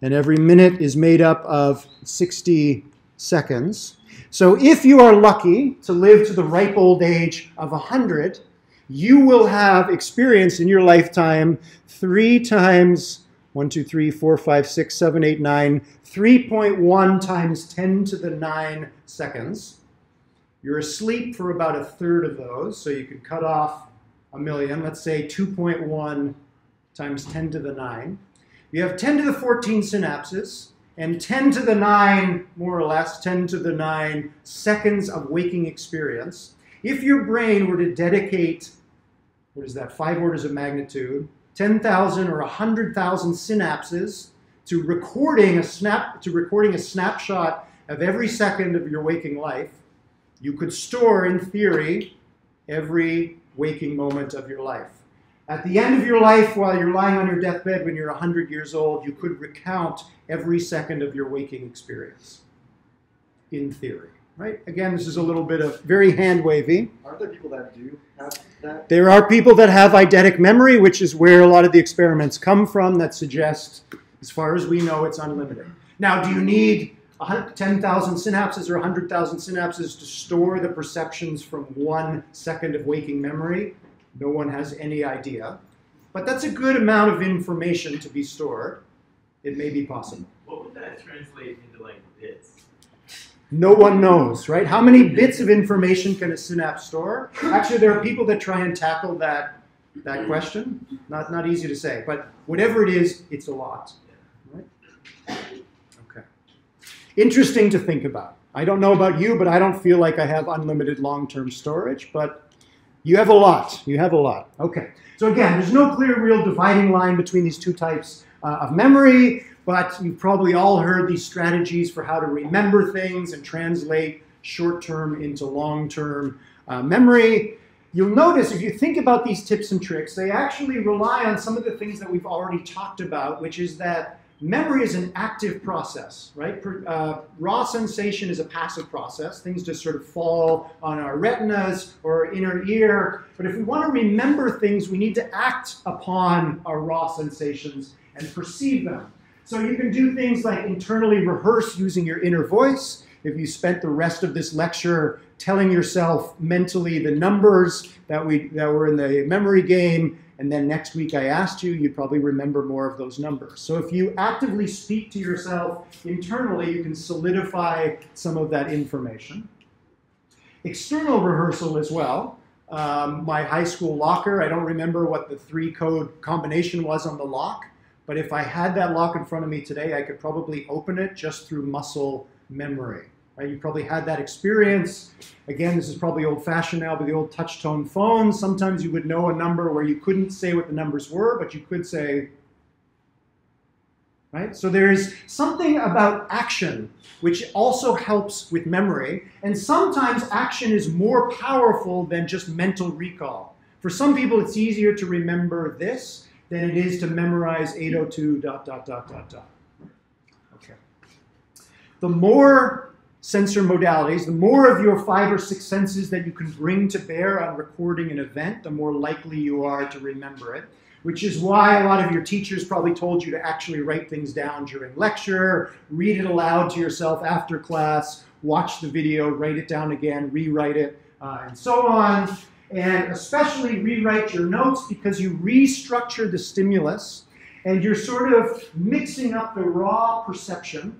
Speaker 1: and every minute is made up of 60 seconds. So if you are lucky to live to the ripe old age of 100, you will have experienced in your lifetime three times 1, 2, 3, 4, 5, 6, 7, 8, 9, 3.1 times 10 to the 9 seconds. You're asleep for about a third of those, so you could cut off a million. Let's say 2.1 times 10 to the 9. You have 10 to the 14 synapses, and 10 to the 9, more or less, 10 to the 9 seconds of waking experience. If your brain were to dedicate, what is that, five orders of magnitude, 10,000 or 100,000 synapses to recording a snap to recording a snapshot of every second of your waking life, you could store, in theory, every waking moment of your life. At the end of your life, while you're lying on your deathbed when you're 100 years old, you could recount every second of your waking experience, in theory right? Again, this is a little bit of very hand wavy.
Speaker 8: Are there people that do have that?
Speaker 1: There are people that have eidetic memory, which is where a lot of the experiments come from that suggest, as far as we know, it's unlimited. Now, do you need 10,000 synapses or 100,000 synapses to store the perceptions from one second of waking memory? No one has any idea. But that's a good amount of information to be stored. It may be possible.
Speaker 3: What would that translate into like bits?
Speaker 1: No one knows, right? How many bits of information can a synapse store? Actually, there are people that try and tackle that, that question. Not, not easy to say, but whatever it is, it's a lot. Right? Okay. Interesting to think about. I don't know about you, but I don't feel like I have unlimited long-term storage, but you have a lot. You have a lot. Okay. So again, there's no clear real dividing line between these two types uh, of memory but you've probably all heard these strategies for how to remember things and translate short-term into long-term uh, memory. You'll notice if you think about these tips and tricks, they actually rely on some of the things that we've already talked about, which is that memory is an active process, right? Uh, raw sensation is a passive process. Things just sort of fall on our retinas or inner ear. But if we want to remember things, we need to act upon our raw sensations and perceive them. So you can do things like internally rehearse using your inner voice. If you spent the rest of this lecture telling yourself mentally the numbers that, we, that were in the memory game, and then next week I asked you, you'd probably remember more of those numbers. So if you actively speak to yourself internally, you can solidify some of that information. External rehearsal as well. Um, my high school locker, I don't remember what the three code combination was on the lock, but if I had that lock in front of me today, I could probably open it just through muscle memory. Right? You probably had that experience. Again, this is probably old-fashioned now, but the old touch-tone phones. Sometimes you would know a number where you couldn't say what the numbers were, but you could say. Right? So there's something about action which also helps with memory, and sometimes action is more powerful than just mental recall. For some people, it's easier to remember this than it is to memorize 802 dot dot dot dot dot. Okay. The more sensor modalities, the more of your five or six senses that you can bring to bear on recording an event, the more likely you are to remember it. Which is why a lot of your teachers probably told you to actually write things down during lecture, read it aloud to yourself after class, watch the video, write it down again, rewrite it, uh, and so on. And especially rewrite your notes because you restructure the stimulus and you're sort of mixing up the raw perception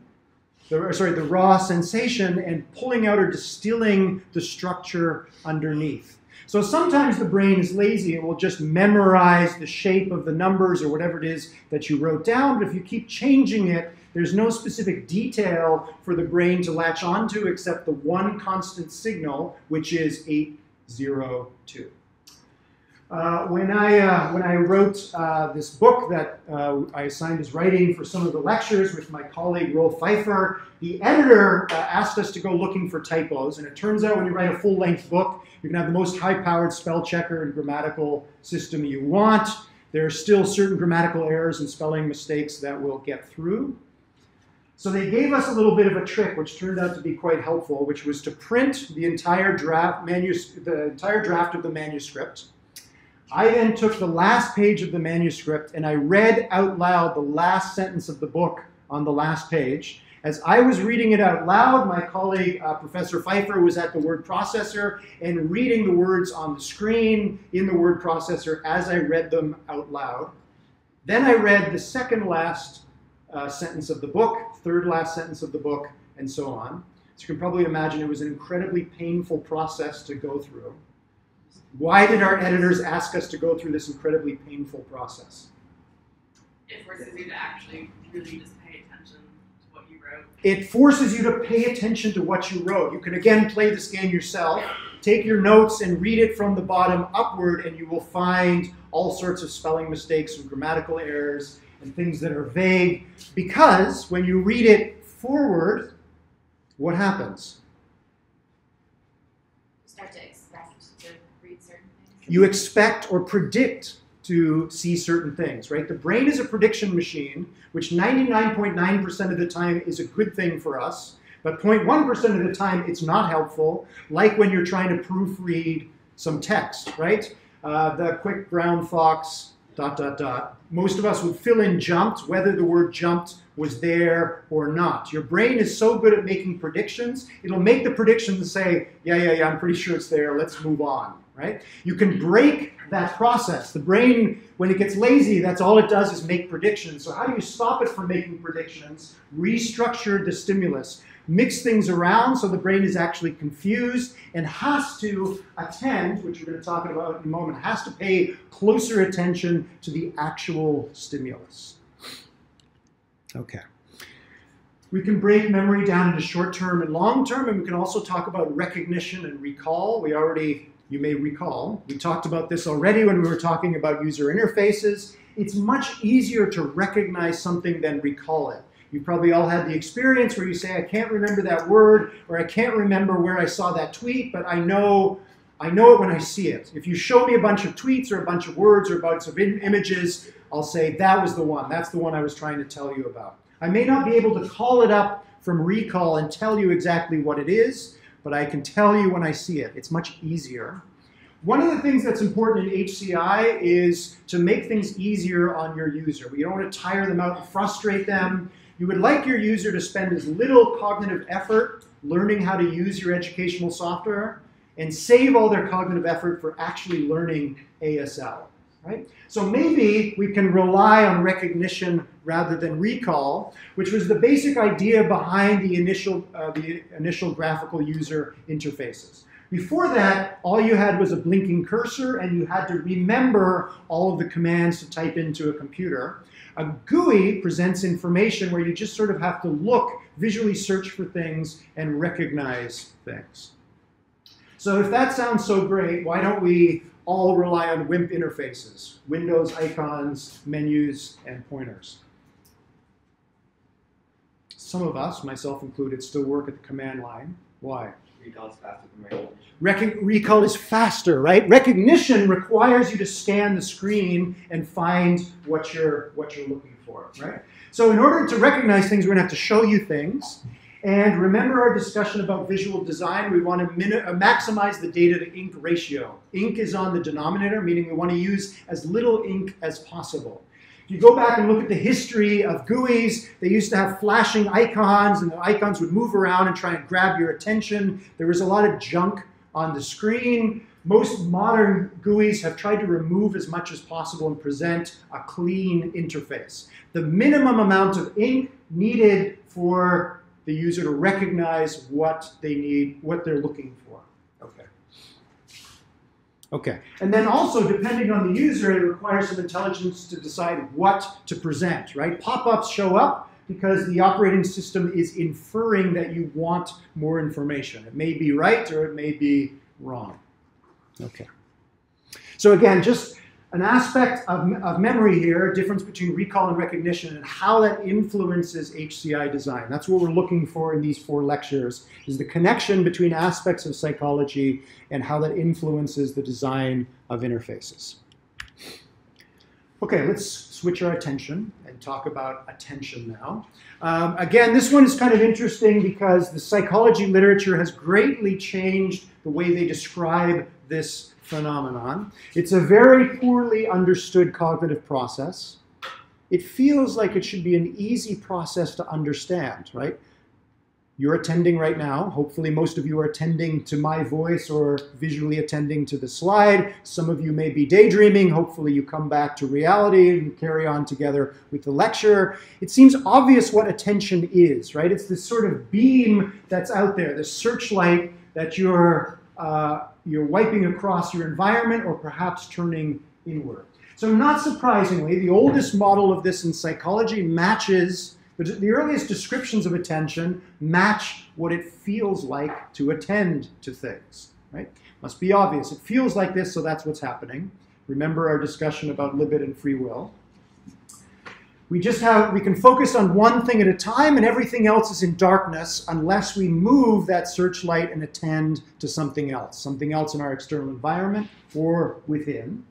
Speaker 1: the, sorry, the raw sensation and pulling out or distilling the structure underneath. So sometimes the brain is lazy and will just memorize the shape of the numbers or whatever it is that you wrote down. But if you keep changing it, there's no specific detail for the brain to latch onto except the one constant signal, which is 802. Uh, when I uh, when I wrote uh, this book that uh, I assigned as writing for some of the lectures with my colleague Rolf Pfeifer, the editor uh, asked us to go looking for typos, and it turns out when you write a full-length book, you can have the most high-powered spell checker and grammatical system you want. There are still certain grammatical errors and spelling mistakes that will get through. So they gave us a little bit of a trick, which turned out to be quite helpful, which was to print the entire draft, manus- the entire draft of the manuscript I then took the last page of the manuscript and I read out loud the last sentence of the book on the last page. As I was reading it out loud, my colleague, uh, Professor Pfeifer, was at the word processor and reading the words on the screen in the word processor as I read them out loud. Then I read the second last uh, sentence of the book, third last sentence of the book, and so on. So you can probably imagine it was an incredibly painful process to go through. Why did our editors ask us to go through this incredibly painful process?
Speaker 2: It forces you to actually really just pay attention to what you wrote.
Speaker 1: It forces you to pay attention to what you wrote. You can again play this game yourself. Take your notes and read it from the bottom upward, and you will find all sorts of spelling mistakes and grammatical errors and things that are vague. Because when you read it forward, what happens?
Speaker 9: You start to expect to read certain things.
Speaker 1: you expect or predict to see certain things, right? The brain is a prediction machine, which 99.9% of the time is a good thing for us, but 0.1% of the time it's not helpful, like when you're trying to proofread some text, right? Uh, the quick brown fox, dot, dot, dot. Most of us would fill in jumped, whether the word jumped was there or not. Your brain is so good at making predictions, it'll make the prediction and say, yeah, yeah, yeah, I'm pretty sure it's there, let's move on, right? You can break that process. The brain, when it gets lazy, that's all it does is make predictions. So how do you stop it from making predictions? Restructure the stimulus. Mix things around so the brain is actually confused and has to attend, which we're going to talk about in a moment, has to pay closer attention to the actual stimulus. Okay. We can break memory down into short term and long term, and we can also talk about recognition and recall. We already, you may recall, we talked about this already when we were talking about user interfaces. It's much easier to recognize something than recall it. You probably all had the experience where you say, I can't remember that word, or I can't remember where I saw that tweet, but I know I know it when I see it. If you show me a bunch of tweets or a bunch of words or a bunch of images, I'll say, that was the one. That's the one I was trying to tell you about. I may not be able to call it up from recall and tell you exactly what it is, but I can tell you when I see it. It's much easier. One of the things that's important in HCI is to make things easier on your user. We don't want to tire them out and frustrate them. You would like your user to spend as little cognitive effort learning how to use your educational software and save all their cognitive effort for actually learning ASL. Right? So maybe we can rely on recognition rather than recall, which was the basic idea behind the initial, uh, the initial graphical user interfaces. Before that, all you had was a blinking cursor and you had to remember all of the commands to type into a computer. A GUI presents information where you just sort of have to look, visually search for things, and recognize things. So if that sounds so great, why don't we all rely on WIMP interfaces, windows, icons, menus, and pointers? Some of us, myself included, still work at the command line. Why?
Speaker 8: Recall is faster than recognition.
Speaker 1: Rec- recall is faster, right? Recognition requires you to scan the screen and find what you're what you're looking for, right? So in order to recognize things, we're going to have to show you things. And remember our discussion about visual design. We want to uh, maximize the data to ink ratio. Ink is on the denominator, meaning we want to use as little ink as possible. You go back and look at the history of GUIs, they used to have flashing icons, and the icons would move around and try and grab your attention. There was a lot of junk on the screen. Most modern GUIs have tried to remove as much as possible and present a clean interface. The minimum amount of ink needed for the user to recognize what they need, what they're looking for. Okay. And then also, depending on the user, it requires some intelligence to decide what to present, right? Pop-ups show up because the operating system is inferring that you want more information. It may be right or it may be wrong. Okay. So again, just an aspect of, of memory here, a difference between recall and recognition, and how that influences HCI design. That's what we're looking for in these four lectures, is the connection between aspects of psychology and how that influences the design of interfaces. Okay, let's switch our attention and talk about attention now. Um, again, this one is kind of interesting because the psychology literature has greatly changed the way they describe this phenomenon. It's a very poorly understood cognitive process. It feels like it should be an easy process to understand, right? You're attending right now. Hopefully, most of you are attending to my voice or visually attending to the slide. Some of you may be daydreaming. Hopefully, you come back to reality and carry on together with the lecture. It seems obvious what attention is, right? It's this sort of beam that's out there, the searchlight that you're, uh, you're wiping across your environment or perhaps turning inward. So, not surprisingly, the oldest model of this in psychology matches the, the earliest descriptions of attention match what it feels like to attend to things, right? Must be obvious. It feels like this, so that's what's happening. Remember our discussion about Libet and free will. We just have, we can focus on one thing at a time and everything else is in darkness unless we move that searchlight and attend to something else, something else in our external environment or within.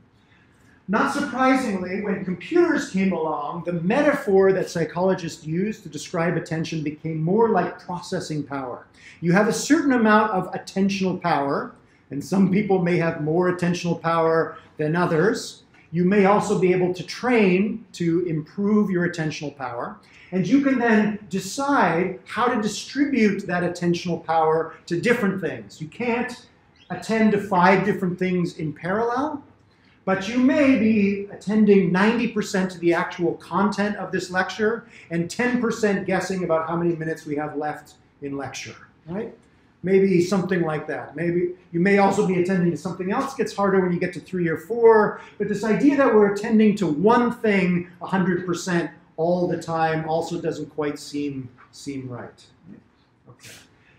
Speaker 1: Not surprisingly, when computers came along, the metaphor that psychologists used to describe attention became more like processing power. You have a certain amount of attentional power, and some people may have more attentional power than others. You may also be able to train to improve your attentional power. And you can then decide how to distribute that attentional power to different things. You can't attend to five different things in parallel, but you may be attending 90% to the actual content of this lecture and 10% guessing about how many minutes we have left in lecture, right? Maybe something like that. Maybe you may also be attending to something else. It gets harder when you get to three or four. But this idea that we're attending to one thing 100% all the time also doesn't quite seem, seem right. Okay.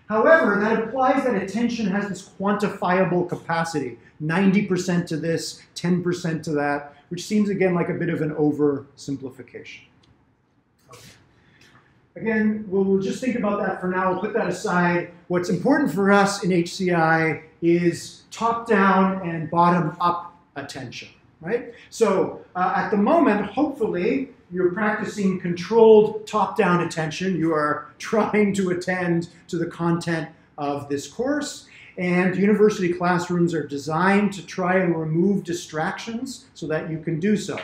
Speaker 1: However, that implies that attention has this quantifiable capacity 90% to this, 10% to that, which seems again like a bit of an oversimplification. Again, we'll just think about that for now. We'll put that aside. What's important for us in HCI is top down and bottom up attention, right? So uh, at the moment, hopefully, you're practicing controlled top down attention. You are <laughs> trying to attend to the content of this course. And university classrooms are designed to try and remove distractions so that you can do so.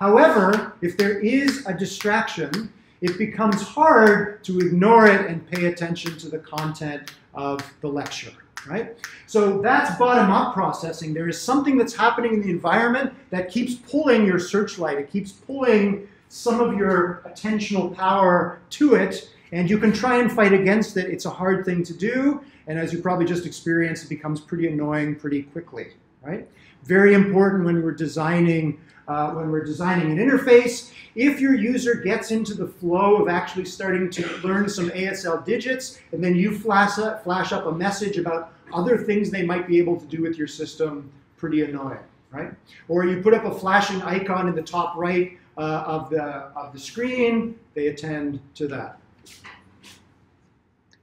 Speaker 1: However, if there is a distraction, it becomes hard to ignore it and pay attention to the content of the lecture, right? So that's bottom-up processing. There is something that's happening in the environment that keeps pulling your searchlight. It keeps pulling some of your attentional power to it, and you can try and fight against it. It's a hard thing to do, and as you probably just experienced, it becomes pretty annoying pretty quickly, right? Very important when we're designing uh, when we're designing an interface. If your user gets into the flow of actually starting to learn some ASL digits, and then you flash up, flash up a message about other things they might be able to do with your system, pretty annoying, right? Or you put up a flashing icon in the top right uh, of, the, of the screen, they attend to that.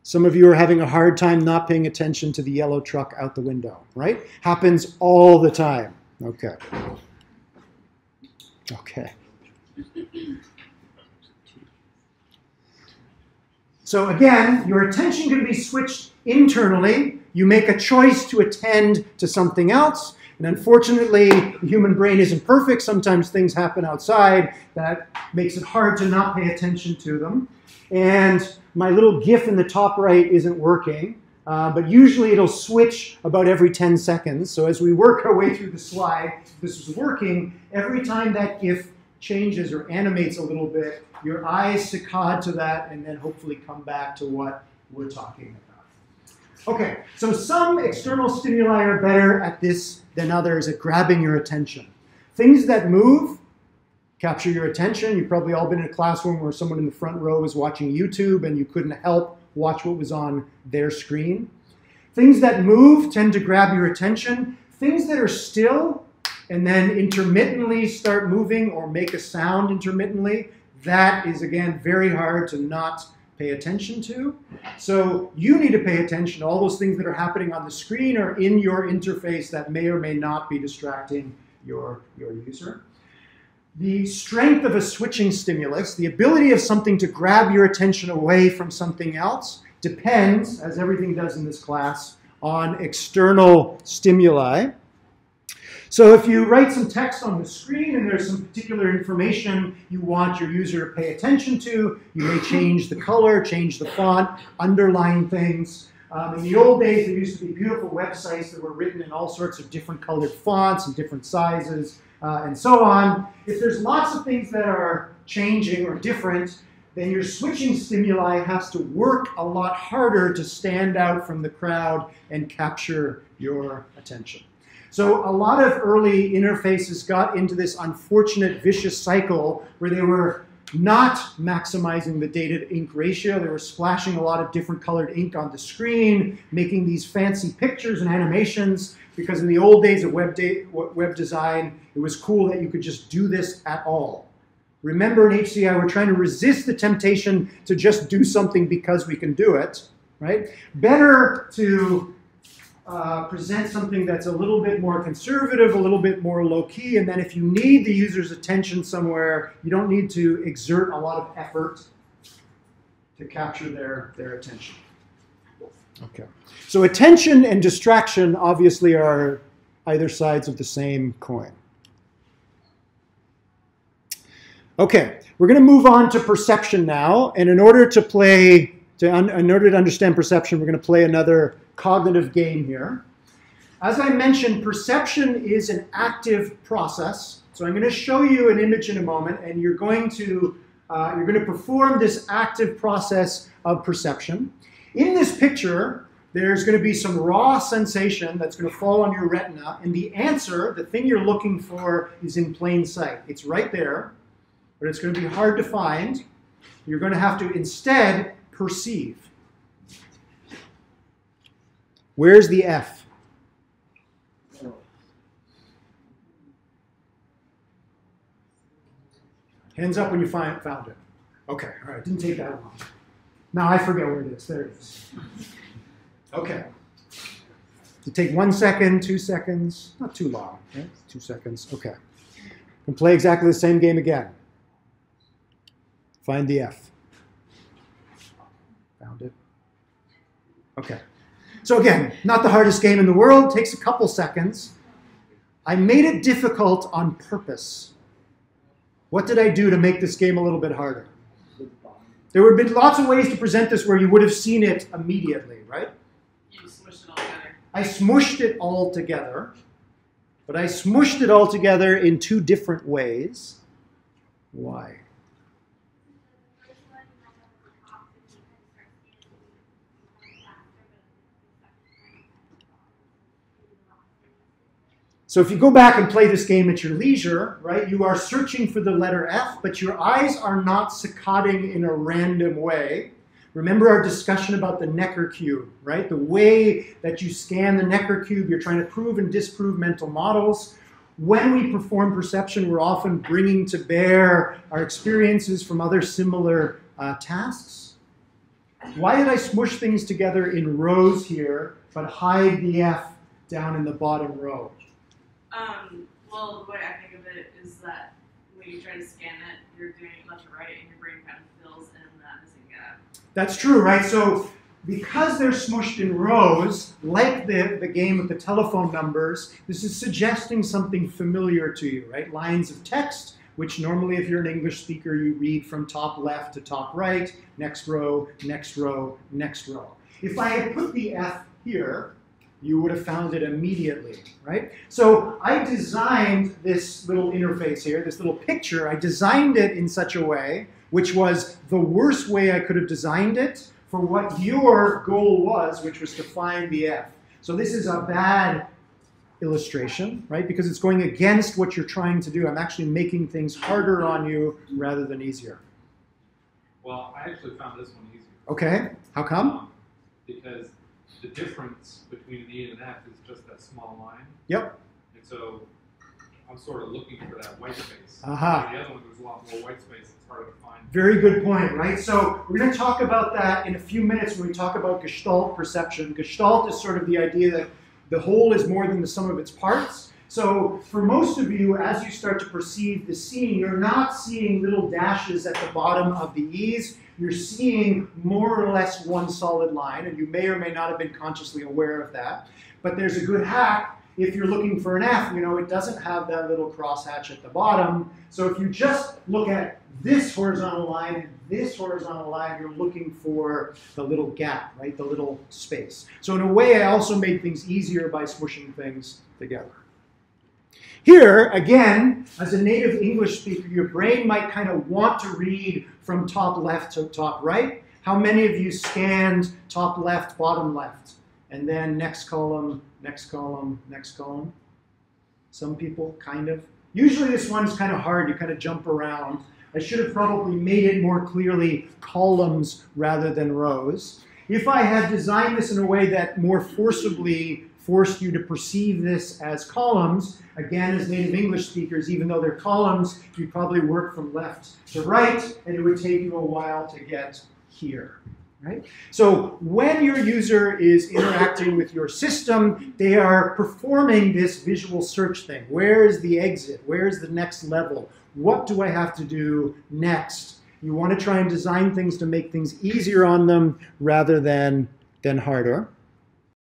Speaker 1: Some of you are having a hard time not paying attention to the yellow truck out the window, right? Happens all the time. Okay. Okay. So again, your attention can be switched internally. You make a choice to attend to something else. And unfortunately, the human brain isn't perfect. Sometimes things happen outside that makes it hard to not pay attention to them. And my little GIF in the top right isn't working. Uh, but usually it'll switch about every 10 seconds. So as we work our way through the slide, this is working. Every time that GIF changes or animates a little bit, your eyes saccade to that and then hopefully come back to what we're talking about. Okay, so some external stimuli are better at this than others at grabbing your attention. Things that move capture your attention. You've probably all been in a classroom where someone in the front row is watching YouTube and you couldn't help watch what was on their screen. Things that move tend to grab your attention. Things that are still and then intermittently start moving or make a sound intermittently, that is again very hard to not pay attention to. So you need to pay attention to all those things that are happening on the screen or in your interface that may or may not be distracting your, your user. The strength of a switching stimulus, the ability of something to grab your attention away from something else, depends, as everything does in this class, on external stimuli. So if you write some text on the screen and there's some particular information you want your user to pay attention to, you may change the color, change the font, underline things. Um, in the old days, there used to be beautiful websites that were written in all sorts of different colored fonts and different sizes uh, and so on. If there's lots of things that are changing or different, then your switching stimuli has to work a lot harder to stand out from the crowd and capture your attention. So a lot of early interfaces got into this unfortunate vicious cycle where they were not maximizing the data to ink ratio. They were splashing a lot of different colored ink on the screen, making these fancy pictures and animations, because in the old days of web, de web design, it was cool that you could just do this at all. Remember in HCI, we're trying to resist the temptation to just do something because we can do it, right? Better to uh, present something that's a little bit more conservative, a little bit more low key, and then if you need the user's attention somewhere, you don't need to exert a lot of effort to capture their, their attention. Okay. So attention and distraction obviously are either sides of the same coin. Okay, we're going to move on to perception now, and in order to play, to in order to understand perception, we're going to play another cognitive game here. As I mentioned, perception is an active process. So I'm going to show you an image in a moment, and you're going to uh, you're going to perform this active process of perception. In this picture, there's going to be some raw sensation that's going to fall on your retina, and the answer, the thing you're looking for, is in plain sight. It's right there, but it's going to be hard to find. You're going to have to instead perceive. Where's the F? Hands up when you find, found it. Okay, all right, didn't take that long. Now I forget where it is. There it is. Okay. To take one second, two seconds, not too long? Two seconds, okay. And play exactly the same game again. Find the F. Found it. Okay. So again, not the hardest game in the world, takes a couple seconds. I made it difficult on purpose. What did I do to make this game a little bit harder? There would have been lots of ways to present this where you would have seen it immediately, right?
Speaker 2: You smushed it all together.
Speaker 1: I smushed it all together, but I smushed it all together in two different ways. Why? So if you go back and play this game at your leisure, right, you are searching for the letter F, but your eyes are not saccading in a random way. Remember our discussion about the Necker cube, right? The way that you scan the Necker cube, you're trying to prove and disprove mental models. When we perform perception, we're often bringing to bear our experiences from other similar uh, tasks. Why did I smush things together in rows here, but hide the F down in the bottom row?
Speaker 2: Um, well, the way I think of it is that when you try to scan it, you're doing left to right, and your brain kind of fills in that missing gap.
Speaker 1: That's true, right? So because they're smushed in rows, like the, the game with the telephone numbers, this is suggesting something familiar to you, right? Lines of text, which normally if you're an English speaker, you read from top left to top right, next row, next row, next row. If I had put the F here, you would have found it immediately, right? So I designed this little interface here, this little picture. I designed it in such a way, which was the worst way I could have designed it for what your goal was, which was to find the F. So this is a bad illustration, right? Because it's going against what you're trying to do. I'm actually making things harder on you rather than easier.
Speaker 4: Well, I actually found this one easier.
Speaker 1: Okay, how come?
Speaker 4: Um, Because the difference between an E and an F is just that small line.
Speaker 1: Yep.
Speaker 4: And so I'm sort of looking for that white space. Uh-huh.
Speaker 1: Aha.
Speaker 4: The other one, there's a lot more white space, it's harder to find.
Speaker 1: Very good point, right? So we're going to talk about that in a few minutes when we talk about Gestalt perception. Gestalt is sort of the idea that the whole is more than the sum of its parts. So for most of you, as you start to perceive the scene, you're not seeing little dashes at the bottom of the E's. You're seeing more or less one solid line, and you may or may not have been consciously aware of that. But there's a good hack if you're looking for an F, you know, it doesn't have that little crosshatch at the bottom. So if you just look at this horizontal line and this horizontal line, you're looking for the little gap, right? The little space. So in a way, I also made things easier by smushing things together. Here, again, as a native English speaker, your brain might kind of want to read from top left to top right. How many of you scanned top left, bottom left? And then next column, next column, next column? Some people, kind of. Usually this one's kind of hard, you kind of jump around. I should have probably made it more clearly columns rather than rows. If I had designed this in a way that more forcibly forced you to perceive this as columns, again, as native English speakers, even though they're columns, you probably work from left to right, and it would take you a while to get here. Right? So when your user is interacting with your system, they are performing this visual search thing. Where is the exit? Where is the next level? What do I have to do next? You want to try and design things to make things easier on them rather than, than harder.